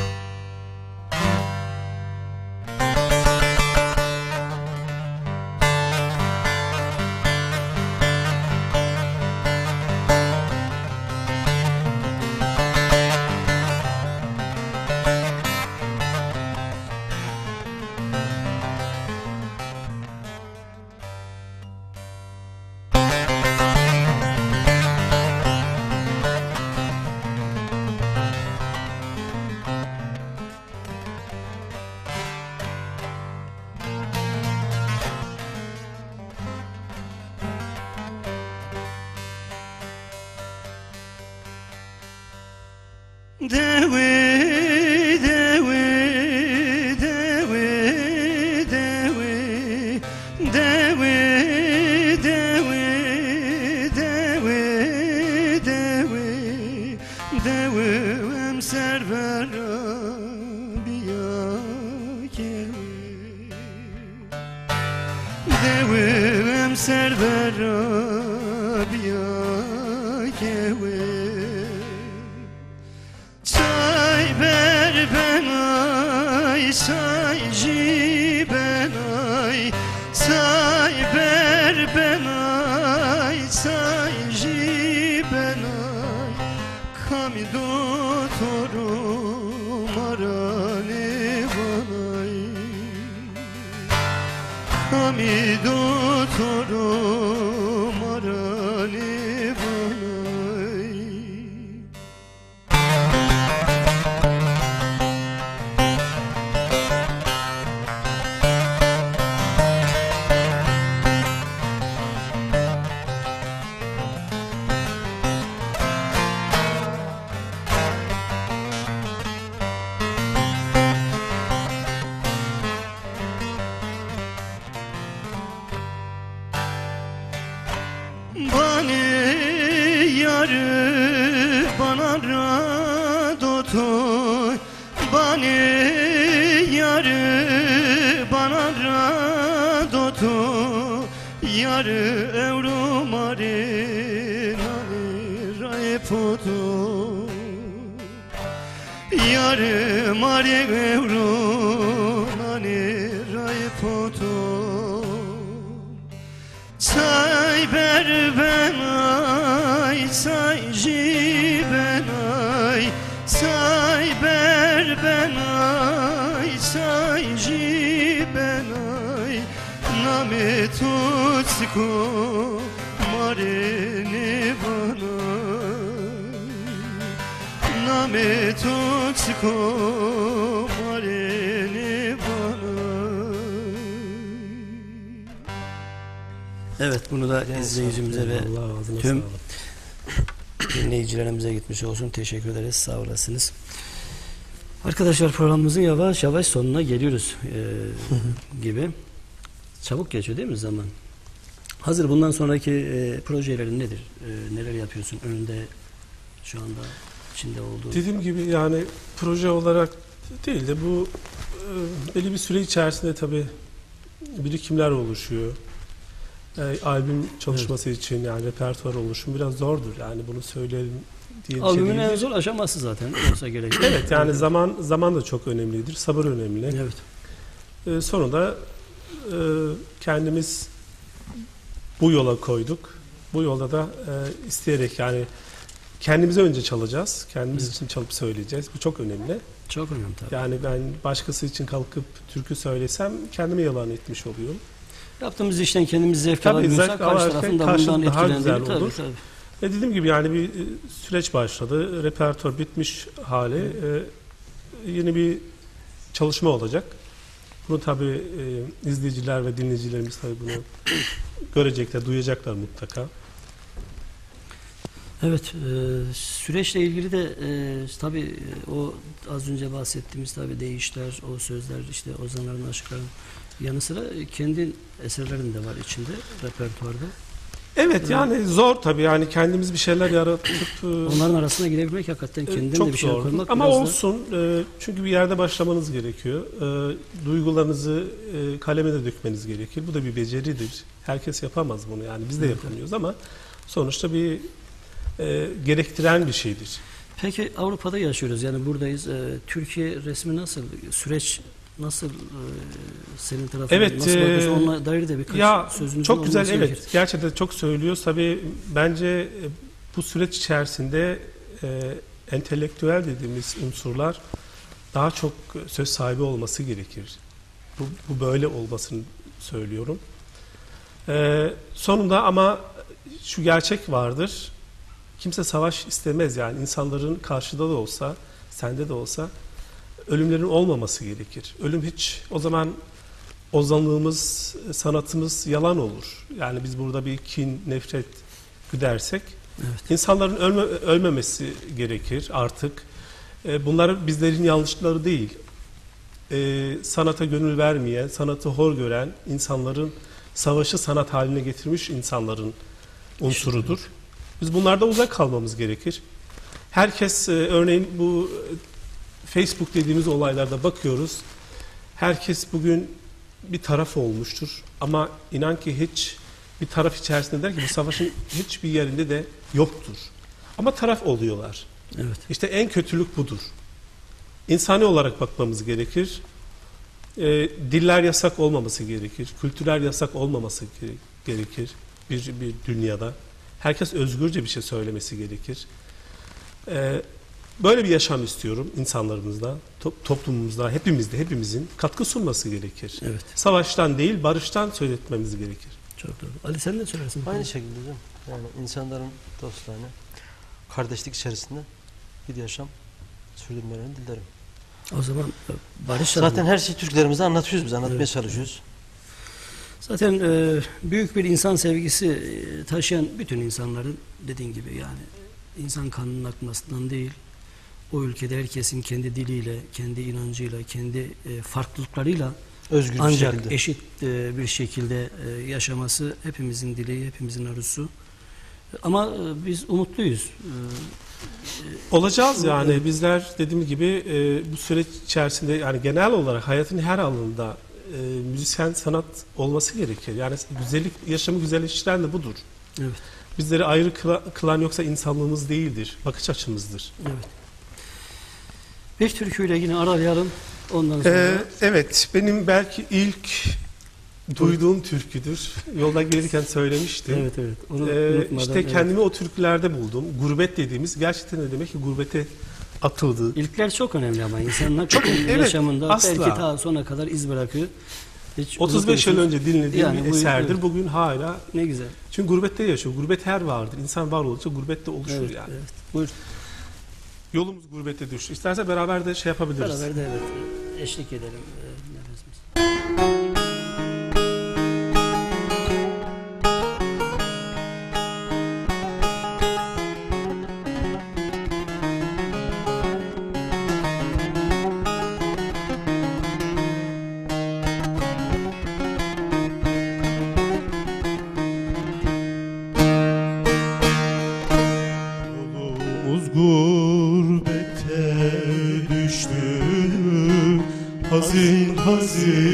ay Yarı mari evru nani raipoto Say ber ben ay. Say ji ben ay. Say ber ben ay say Evet bunu da izleyicimize ve Allah tüm (clears throat) dinleyicilerimize gitmiş olsun. Teşekkür ederiz. Sağ olasınız. Arkadaşlar programımızın yavaş yavaş sonuna geliyoruz ee, gibi. Çabuk geçiyor değil mi zaman? Hazır bundan sonraki e, projelerin nedir? E, neler yapıyorsun önünde şu anda içinde olduğu? Dediğim gibi yani proje olarak değil de bu e, belli bir süre içerisinde tabii birikimler oluşuyor. E, albüm çalışması için yani repertuar oluşum biraz zordur. Yani bunu söyleyelim diye şey Albümün en değildir. zor aşaması zaten olsa gerek. (laughs) Evet yani zaman zaman da çok önemlidir. Sabır önemli. Evet. E, sonunda e, kendimiz bu yola koyduk. Bu yolda da e, isteyerek yani kendimize önce çalacağız. Kendimiz için çalıp söyleyeceğiz. Bu çok önemli. Çok önemli tabii. Yani ben başkası için kalkıp türkü söylesem kendime yalan etmiş oluyorum. Yaptığımız işten kendimiz zevk Tabii alabiliyorsak zevk karşı tarafın da bundan etkilendiğini tabii olur. tabii. E dediğim gibi yani bir e, süreç başladı. Repertuar bitmiş hali. E, yeni bir çalışma olacak. Bunu tabii e, izleyiciler ve dinleyicilerimiz tabii bunu (coughs) görecekler, duyacaklar mutlaka. Evet, e, süreçle ilgili de e, tabii e, o az önce bahsettiğimiz tabii deyişler, o sözler, işte ozanların, aşıkların yanı sıra e, kendi eserlerin de var içinde, repertuarda. Evet yani zor tabii yani kendimiz bir şeyler yaratıp e, Onların arasına girebilmek hakikaten e, kendinden çok de bir şey zor. koymak Ama biraz da- olsun e, çünkü bir yerde başlamanız gerekiyor. Duygularınızı kaleme de dökmeniz gerekir. Bu da bir beceridir. Herkes yapamaz bunu yani biz de yapamıyoruz ama sonuçta bir gerektiren bir şeydir. Peki Avrupa'da yaşıyoruz yani buradayız. Türkiye resmi nasıl, süreç nasıl e, senin tarafından Evet, nasıl e, bakıyorsun? Onunla dair de birkaç ya sözünüzün çok güzel evet gerekir. gerçekten çok söylüyor tabii bence e, bu süreç içerisinde e, entelektüel dediğimiz unsurlar daha çok söz sahibi olması gerekir. Bu, bu böyle olmasını söylüyorum. E, sonunda ama şu gerçek vardır. Kimse savaş istemez yani insanların karşıda da olsa, sende de olsa ölümlerin olmaması gerekir. Ölüm hiç o zaman ozanlığımız, sanatımız yalan olur. Yani biz burada bir kin, nefret güdersek insanların ölme, ölmemesi gerekir artık. E, Bunlar bizlerin yanlışları değil. E, sanata gönül vermeyen, sanatı hor gören insanların savaşı sanat haline getirmiş insanların unsurudur. Biz bunlardan uzak kalmamız gerekir. Herkes e, örneğin bu Facebook dediğimiz olaylarda bakıyoruz. Herkes bugün bir taraf olmuştur ama inan ki hiç bir taraf içerisinde der ki bu savaşın hiçbir yerinde de yoktur. Ama taraf oluyorlar. Evet. İşte en kötülük budur. İnsani olarak bakmamız gerekir. Ee, diller yasak olmaması gerekir. Kültürler yasak olmaması gere- gerekir bir, bir dünyada. Herkes özgürce bir şey söylemesi gerekir. Ee, böyle bir yaşam istiyorum insanlarımızda, to- toplumumuzda, hepimizde, hepimizin katkı sunması gerekir. Evet. Savaştan değil, barıştan söz etmemiz gerekir. Çok doğru. Ali sen ne söylersin? Aynı şekilde hocam. Yani insanların dostlarına kardeşlik içerisinde bir yaşam sürdürmelerini dilerim. O zaman e, barış Zaten adına- her şeyi Türklerimize anlatıyoruz biz, anlatmaya Evet. çalışıyoruz. Zaten e, büyük bir insan sevgisi e, taşıyan bütün insanların dediğin gibi yani insan kanının akmasından değil, o ülkede herkesin kendi diliyle, kendi inancıyla, kendi e, farklılıklarıyla Özgür ancak şekilde. eşit e, bir şekilde e, yaşaması hepimizin dileği, hepimizin arzusu. Ama e, biz umutluyuz. E, Olacağız Bu- yani bizler dediğim gibi e, bu süreç içerisinde yani genel olarak hayatın her alanında e, müzisyen sanat olması gerekir. Yani güzellik yaşamı güzelleştiren de budur. Evet. Bizleri ayrı kıla- kılan yoksa insanlığımız değildir, bakış açımızdır. Evet. Bir türküyle yine aralayalım. Ondan sonra Ee, evet, benim belki ilk duyduğum türküdür. Yolda gelirken söylemiştim. Evet, evet. Onu Ee, işte evet. kendimi o türkülerde buldum. Gurbet dediğimiz gerçekten ne demek ki gurbete atıldı. İlkler çok önemli ama insanlar çok (clears throat) Evet, yaşamında asla. belki ta sona kadar iz bırakıyor. Hiç 35 yıl önce dinlediğim Yani bir eserdir. evet. Bugün hala Ne güzel. Çünkü gurbette yaşıyor. Gurbet her vardır. İnsan var olunca gurbette oluşur Evet, yani. evet. Buyur. Yolumuz gurbete düştü. İsterse beraber de şey yapabiliriz. Beraber de evet eşlik edelim. e, nefesimiz. Hazin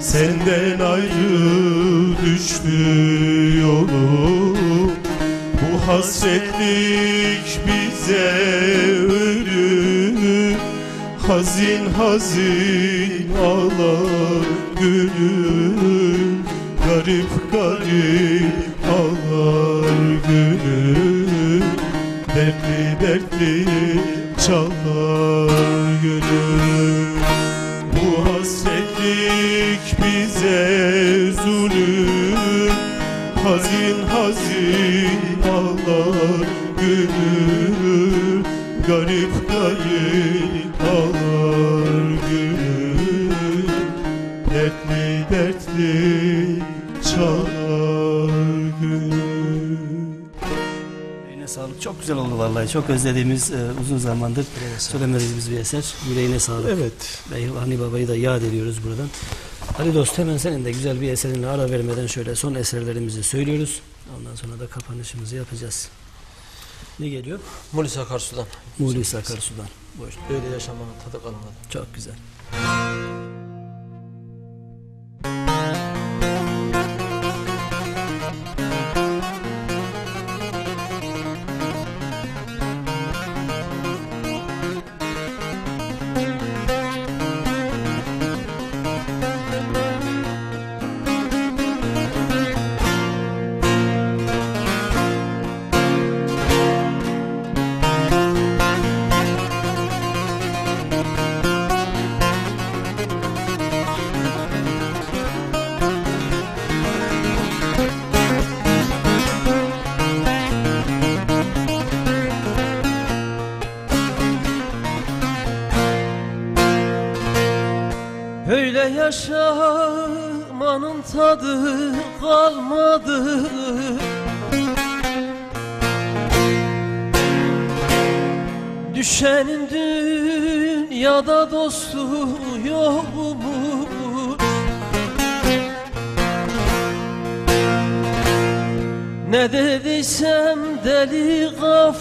Senden ayrı düştü yolum Bu hasretlik bize ölüm Hazin hazin ağlar gönül. Garip garip ağlar gönül. Dertli dertli çalar güzel oldu vallahi. Çok özlediğimiz, e, uzun zamandır söylemediğimiz bir eser. Yüreğine sağlık. Evet. Beyhani Baba'yı da yad ediyoruz buradan. Ali Dost hemen senin de güzel bir eserinle ara vermeden şöyle son eserlerimizi söylüyoruz. Ondan sonra da kapanışımızı yapacağız. Ne geliyor? Mulis Akarsu'dan. Muğlis Akarsu'dan. Buyur. Böyle yaşamanın tadı kalmadı. Çok güzel.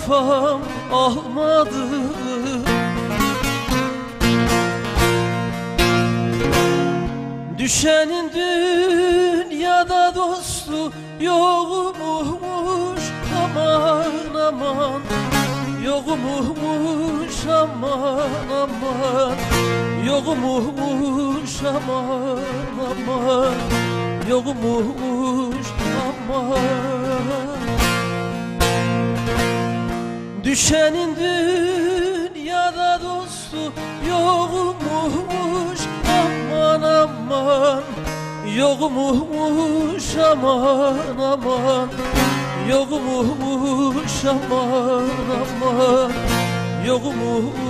Kafam almadı Düşenin dünyada dostu yokmuş aman aman. Yokmuş aman aman. Yokmuş aman aman. Yokmuş Düşenin dünyada dostu yokmuş aman aman. Yokmuş aman aman. Yokmuş aman aman. Yokmuş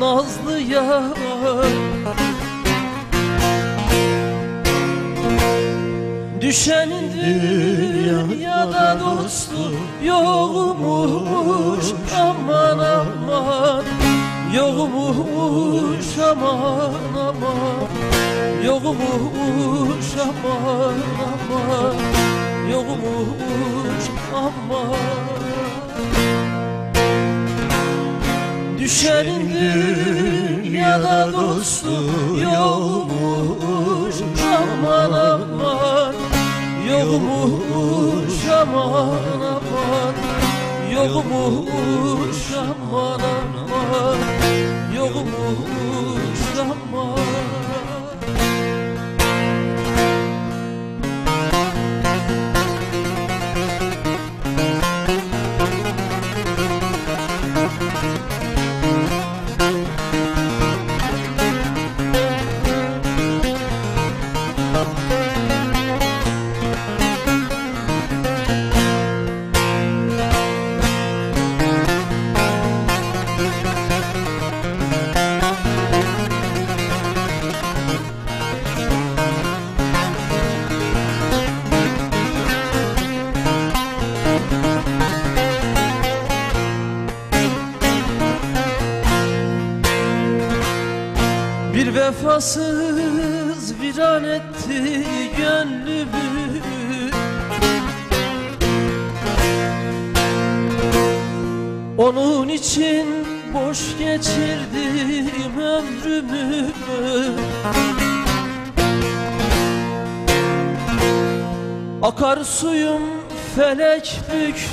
nazlı yar Düşenin dünyada dostu yokmuş aman aman. Yokmuş aman aman. Yokmuş aman aman. Yokmuş ama Düşenin dünyada dostu yokmuş. Aman aman. Yokmuş aman aman. Yokmuş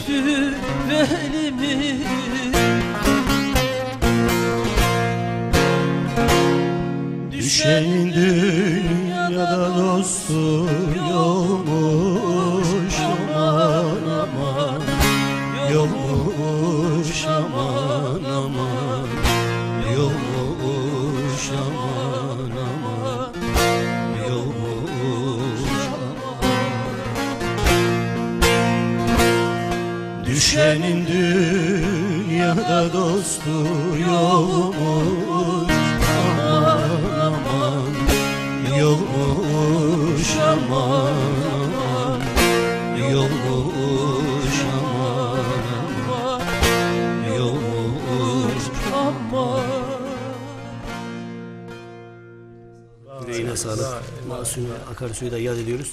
büktü belimi sağlık. Masum'u akarsuyu da yad ediyoruz.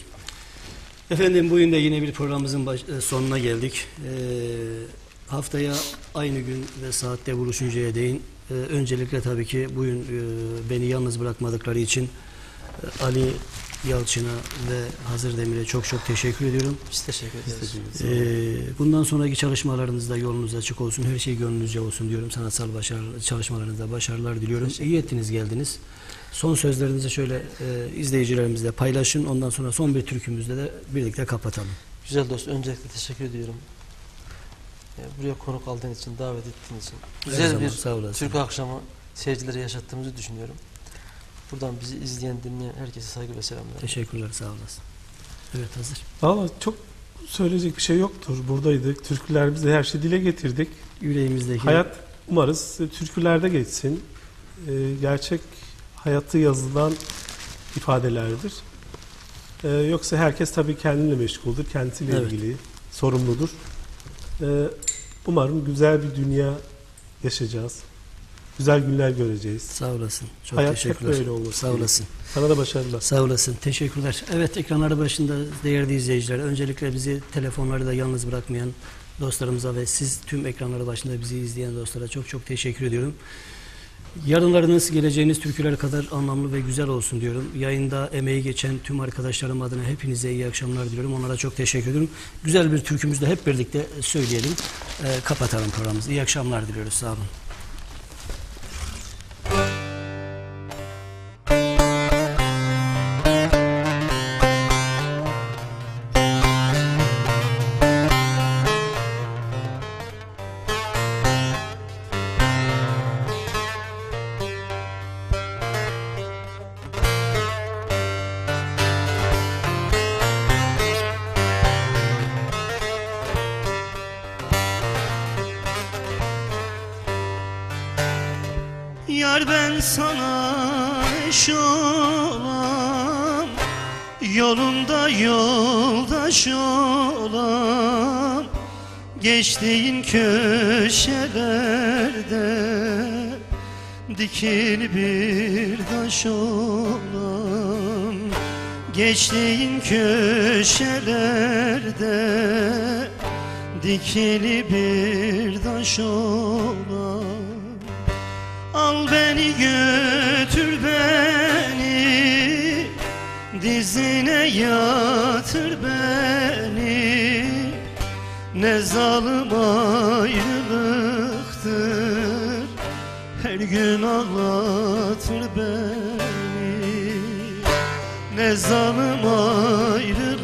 Efendim bugün de yine bir programımızın baş- e, sonuna geldik. Ee, haftaya aynı gün ve saatte buluşuncaya değin. Ee, öncelikle tabii ki bugün e, beni yalnız bırakmadıkları için e, Ali Yalçın'a ve Hazır Demir'e çok çok teşekkür ediyorum. Biz teşekkür ederiz. Ee, bundan sonraki çalışmalarınızda yolunuz açık olsun, her şey gönlünüzce olsun diyorum. Sanatsal başarı, çalışmalarınızda başarılar diliyorum. İyi ettiniz geldiniz. Son sözlerinizi şöyle e, izleyicilerimizle paylaşın. Ondan sonra son bir türkümüzde de birlikte kapatalım. Güzel dost öncelikle teşekkür ediyorum. Ee, Buraya konuk aldığın için, davet ettiğin için. Güzel zaman bir sağ. Türk akşamı seyircilere yaşattığımızı düşünüyorum. Buradan bizi izleyen, dinleyen herkese saygı ve selamlar. Teşekkürler, sağ olasın. Evet hazır. Valla çok söyleyecek bir şey yoktur. Buradaydık. Türkülerimizle her şeyi dile getirdik. Yüreğimizdeki Hayat umarız e, türkülerde geçsin. E, gerçek hayatı yazılan ifadelerdir. E, yoksa herkes tabii kendinle meşguldür. Kendisiyle Evet. ilgili sorumludur. E, umarım güzel bir dünya yaşayacağız. Güzel günler göreceğiz. Sağ olasın. Çok Hayat hep teşekkürler. böyle olur. Sağ olasın. Sana da başarılar. Sağ olasın. Teşekkürler. Evet ekranları başında değerli izleyiciler. Öncelikle bizi telefonları da yalnız bırakmayan dostlarımıza ve siz tüm ekranları başında bizi izleyen dostlara çok çok teşekkür ediyorum. Yarınlarınız geleceğiniz türküler kadar anlamlı ve güzel olsun diyorum. Yayında emeği geçen tüm arkadaşlarım adına hepinize iyi akşamlar diliyorum. Onlara çok teşekkür ediyorum. Güzel bir türkümüzü hep birlikte söyleyelim. Ee, kapatalım programımızı. İyi akşamlar diliyoruz. Sağ olun. Dikil bir taş olam Geçtiğin köşelerde Dikili bir taş olan. Al beni götür beni Dizine yatır beni. Ne zalim ayrılıktır Her gün ağlatır beni. Ne zalim ayrılıktır.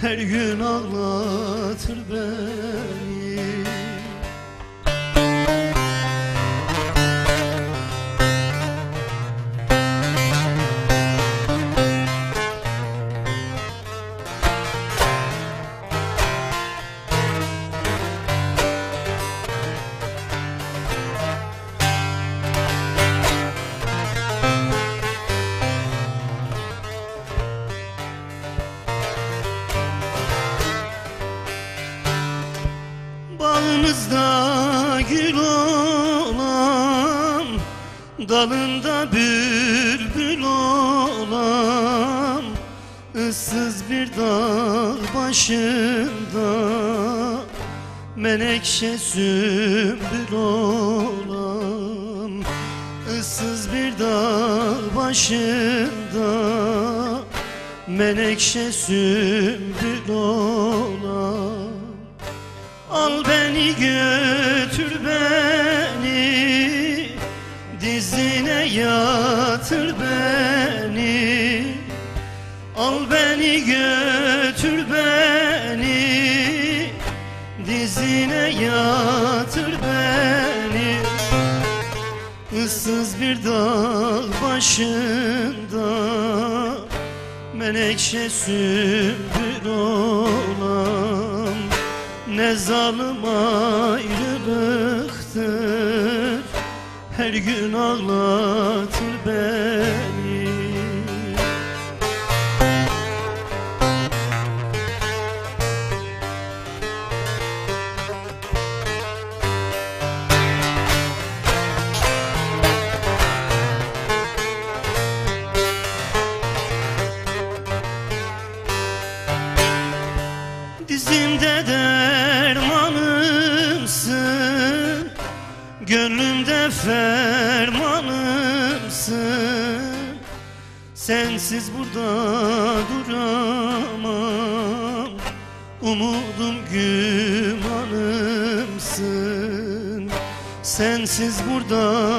Her gün ağlatır beni Menekşe sümbül olan ıssız bir dağ başında. Menekşe sümbül olan Al beni götür Menekşe sümbül olan ne zalim ayrılıktır. Her gün ağlatır beni da